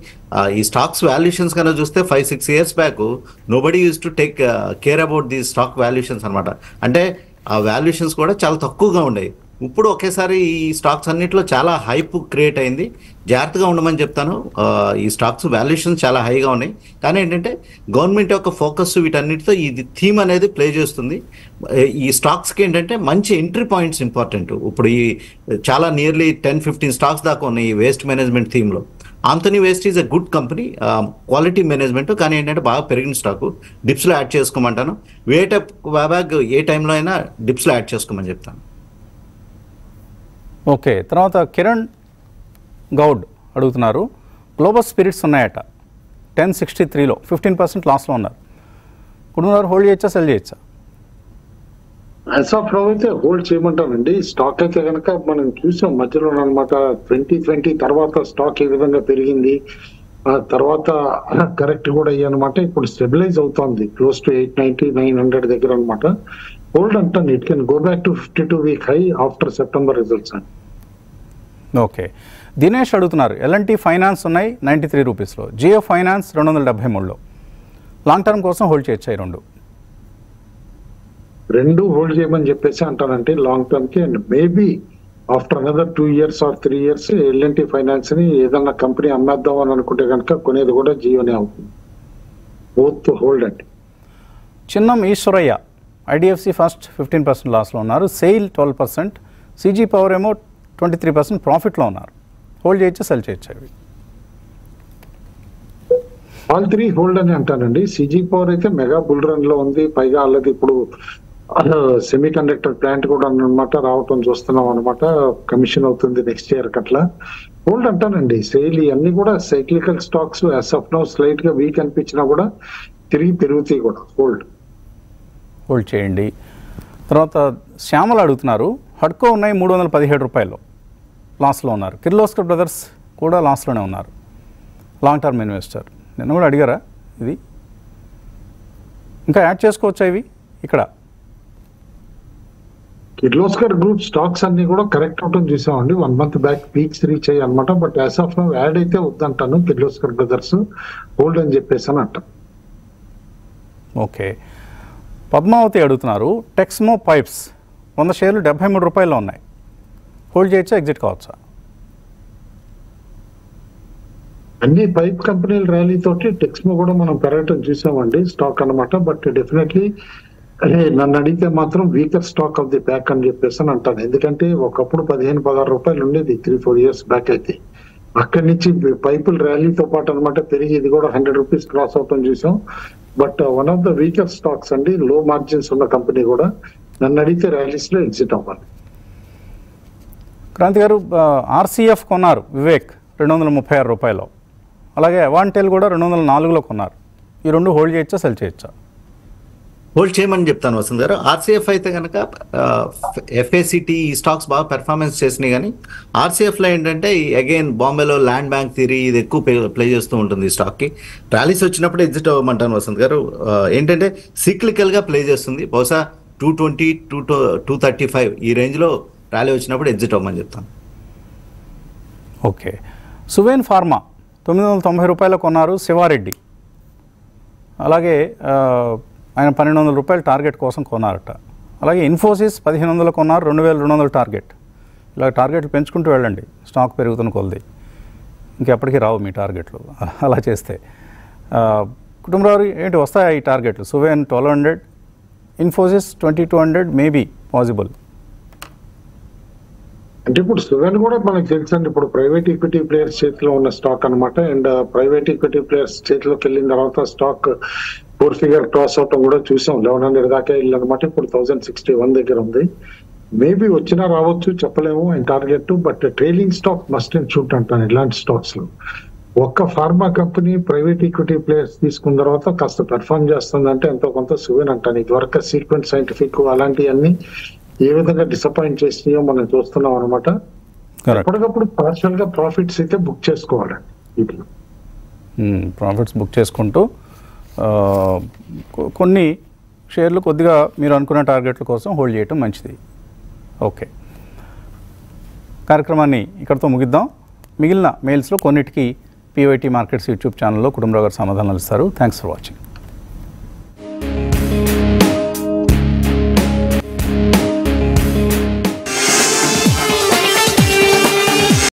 C: ఈ స్టాక్స్ వాల్యుయేషన్స్ కన్నా చూస్తే five six years back nobody use to take care about the stock valuations అనమాట అంటే ఆ వాల్యుయేషన్స్ కూడా చాలా తక్కువగా ఉండేవి. ఇప్పుడు ఒకేసారి ఈ స్టాక్స్ అన్నింటిలో చాలా హైప్ క్రియేట్ అయింది. జాగ్రత్తగా ఉండమని చెప్తాను. ఈ స్టాక్స్ వాల్యుయేషన్ చాలా హైగా ఉన్నాయి. కానీ ఏంటంటే గవర్నమెంట్ యొక్క ఫోకస్ వీటన్నిటితో ఇది థీమ్ అనేది ప్లే చేస్తుంది. ఈ స్టాక్స్కి ఏంటంటే మంచి ఎంట్రీ పాయింట్స్ ఇంపార్టెంట్. ఇప్పుడు ఈ చాలా నియర్లీ టెన్ ఫిఫ్టీన్ స్టాక్స్ దాకా ఉన్నాయి ఈ waste management థీమ్లో. Anthony waste is a good company quality management కానీ ఏంటంటే బాగా పెరిగిన స్టాక్. డిప్స్లో యాడ్ చేసుకోమంటాను. వేట బ్యాగ్ ఏ టైంలో అయినా డిప్స్లో యాడ్ చేసుకోమని చెప్తాను.
A: ఓకే తర్వాత కిరణ్ గౌడ్ అడుగుతున్నారు. గ్లోబల్ స్పిరిట్స్ ఉన్నాయట. టెన్ సిక్స్టీ త్రీలో ఫిఫ్టీన్ పర్సెంట్ లాస్లో ఉన్నారు. కుటుంబారు హోల్డ్ చేయొచ్చా సెల్ చేయొచ్చా?
B: యాజ్ ఆఫ్ నౌ అయితే హోల్డ్ చేయమంటానండి స్టాక్ అయితే కనుక మనం చూసాం మధ్యలో అనమాట ట్వంటీ ట్వంటీ తర్వాత స్టాక్ ఏ విధంగా పెరిగింది ఆ తర్వాత *laughs* కరెక్ట్ కూడా అయ్యనమాట ఇప్పుడు స్టెబిలైజ్ అవుతోంది. Close to eight ninety nine hundred దగ్గర అనమాట హోల్డ్ అంటాను it can go back to fifty two week high after September results అండి.
A: ఓకే. దినేష్ అడుగుతున్నారు ఎల్ఎన్టీ ఫైనాన్స్ ఉన్నాయి నైంటీ త్రీ రూపీస్లో. జియో ఫైనాన్స్ రెండు వందల డెబ్బై మూడులో. లాంగ్ టర్మ్ కోసం హోల్డ్ చేయొచ్చా ఈ రెండు?
B: రెండు హోల్డ్ చేయమని చెప్పేసి అంటానంటే long టర్మ్కి and maybe after another two years or three years L and T ఫైనాన్స్ని ఏదన్నా కంపెనీ అమ్మేద్దాం అని అనుకుంటే కనుక కొనేది కూడా జియోనే అవుతుంది. బోత్ హోల్డ్ అండి.
A: Chinnam Eswaraiah IDFC first fifteen percent లాస్లో ఉన్నారు SAIL twelve percent CG power ఏమో ట్వంటీ త్రీ పర్సెంట్ ప్రాఫిట్లో ఉన్నారు. హోల్డ్ చేయొచ్చా సెల్ చేయొచ్చా ఇవి?
B: ఆల్ త్రీ హోల్డ్ అని అంటానండి. సిజీ పవర్ అయితే మెగా బుల్ రన్లో ఉంది. పైగా వాళ్ళది ఇప్పుడు సెమీ కండక్టర్ ప్లాంట్ కూడా అనమాట రావటం చూస్తున్నాం అనమాట కమిషన్ అవుతుంది నెక్స్ట్ ఇయర్ కట్లా. హోల్డ్ అంటానండి. సేల్ ఇవన్నీ కూడా సైక్లికల్ స్టాక్స్ ఆఫ్ నో స్లైట్గా వీక్ అనిపించినా కూడా తిరిగి పెరుగుతాయి కూడా. హోల్డ్
A: హోల్డ్ చేయండి. తర్వాత శ్యామలు అడుగుతున్నారు. హడ్కో ఉన్నాయి మూడు వందల పదిహేడు రూపాయలు. లాస్లో ఉన్నారు. కిర్లోస్కర్ బ్రదర్స్ కూడా లాస్లోనే ఉన్నారు. Long term investor. నిన్న కూడా అడిగారా ఇది? ఇంకా యాడ్ చేసుకోవచ్చా ఇవి? ఇక్కడ.
B: కిర్లోస్కర్ గ్రూప్ స్టాక్స్ అన్ని కూడా కరెక్ట్ అవటం చూసామండి. One month back peaks reach అయ్యి అనమాట but as of now add అయితే వద్దంటాను కిర్లోస్కర్ బ్రదర్స్. హోల్డ్ అని చెప్పేసి అని అంటాం.
A: ఓకే. పద్మావతి అడుగుతున్నారు టెక్స్మో పైప్స్. వంద షేర్లు డెబ్బై మూడు రూపాయలు ఉన్నాయి. హోల్డ్ చేయొచ్చా ఎగ్జిట్ కావచ్చా
B: అన్ని పైప్ కంపెనీల ర్యాలీ తోటి టెక్స్మో కూడా మనం పెరగటం చూసామండి స్టాక్ అన్నమాట. బట్ డెఫినెట్లీ నన్ను అడిగితే మాత్రం weaker stock of the pack అని చెప్పేసి అని అంటాను. ఎందుకంటే ఒకప్పుడు పదిహేను పదహారు రూపాయలు ఉండేది త్రీ ఫోర్ ఇయర్స్ బ్యాక్ అయితే. అక్కడి నుంచి పైపుల ర్యాలీతో పాటు అనమాట పెరిగి ఇది కూడా హండ్రెడ్ రూపీస్ క్రాస్ అవటం చూసాం. But one of the weaker stocks అండి లో మార్జిన్స్ ఉన్న కంపెనీ కూడా నన్ను అడిగితే ర్యాలీస్లో ఎగ్జిట్ అవ్వాలి.
A: క్రాంతి గారు ఆర్సీఎఫ్ కొన్నారు వివేక్ రెండు వందల ముప్పై ఆరు రూపాయలు. అలాగే అవాంటెల్ కూడా రెండు వందల నాలుగులో కొన్నారు. ఈ రెండు హోల్డ్ చేయొచ్చా సెల్ చేయొచ్చా?
C: హోల్డ్ చేయమని చెప్తాను వసంత్ గారు. ఆర్సీఎఫ్ అయితే కనుక ఎఫ్ఏసిటీ ఈ స్టాక్స్ బాగా పెర్ఫార్మెన్స్ చేసినాయి కానీ ఆర్సీఎఫ్లో ఏంటంటే అగైన్ బాంబేలో ల్యాండ్ బ్యాంక్ థిరీ ఇది ఎక్కువ ప్లే చేస్తూ ఉంటుంది ఈ స్టాక్కి. ర్యాలీస్ వచ్చినప్పుడు ఎగ్జిట్ అవ్వమంటాను వసంత్ గారు. ఏంటంటే సిక్లికల్గా ప్లే చేస్తుంది. బహుశా two twenty two two thirty five ఈ రేంజ్లో ర్యాలీ వచ్చినప్పుడు ఎగ్జిట్ అవ్వమని చెప్తాను.
A: ఓకే. సువేన్ ఫార్మా తొమ్మిది వందల తొంభై రూపాయలు కొన్నారు శివారెడ్డి. అలాగే ఆయన పన్నెండు వందల రూపాయలు టార్గెట్ కోసం కొన్నారట. అలాగే ఇన్ఫోసిస్ పదిహేను వందలు కొన్నారు రెండు వేల రెండు వందల టార్గెట్. ఇలా టార్గెట్లు పెంచుకుంటూ వెళ్ళండి స్టాక్ పెరుగుతున్న కొలది. ఇంకెప్పటికీ రావు మీ టార్గెట్లు. *laughs* అలా చేస్తే. కుటుంబరావు ఏంటి వస్తాయా ఈ టార్గెట్లు? Suven twelve hundred Infosys twenty two hundred maybe possible
B: అంటే ఇప్పుడు సువెన్ కూడా మనకు తెలుసండి ఇప్పుడు ప్రైవేట్ ఈక్విటీ ప్లేయర్స్ చేతిలో ఉన్న స్టాక్ అన్నమాట. అండ్ ప్రైవేట్ ఈక్విటీ ప్లేయర్స్ చేతిలోకి వెళ్ళిన తర్వాత స్టాక్ ఫోర్ ఫిగర్ క్రాస్ అవటం కూడా చూసాం. లెవెన్ హండ్రెడ్ దాకా వెళ్ళనమాట ఇప్పుడు థౌసండ్ సిక్స్టీ వన్ దగ్గర ఉంది. మేబీ వచ్చినా రావచ్చు చెప్పలేము ఆయన target. But trailing stock must and should అంటాను ఇలాంటి స్టాక్స్లో. ఒక్క pharma company private equity players తీసుకున్న తర్వాత కాస్త పెర్ఫామ్ చేస్తుందంటే ఎంతో కొంత సువెన్ అంటాను. ఇదివరకు సీక్వెన్స్ సైంటిఫిక్ అలాంటివన్నీ ఏ విధంగా డిసప్పాయింట్ చేసినాయో మనం చూస్తున్నాం అనమాట ఎప్పటికప్పుడు పార్షల్గా ప్రాఫిట్స్ అయితే బుక్ చేసుకోవాలండి వీటిలో
A: ప్రాఫిట్స్ బుక్ చేసుకుంటూ కొన్ని షేర్లు కొద్దిగా మీరు అనుకున్న టార్గెట్ల కోసం హోల్డ్ చేయటం మంచిది. ఓకే కార్యక్రమాన్ని ఇక్కడితో ముగిద్దాం. మిగిలిన మెయిల్స్లో కొన్నిటికి పీవైటీ మార్కెట్స్ యూట్యూబ్ ఛానల్లో కుటుంబరావు గారు సమాధానాలు ఇస్తారు. Thanks for watching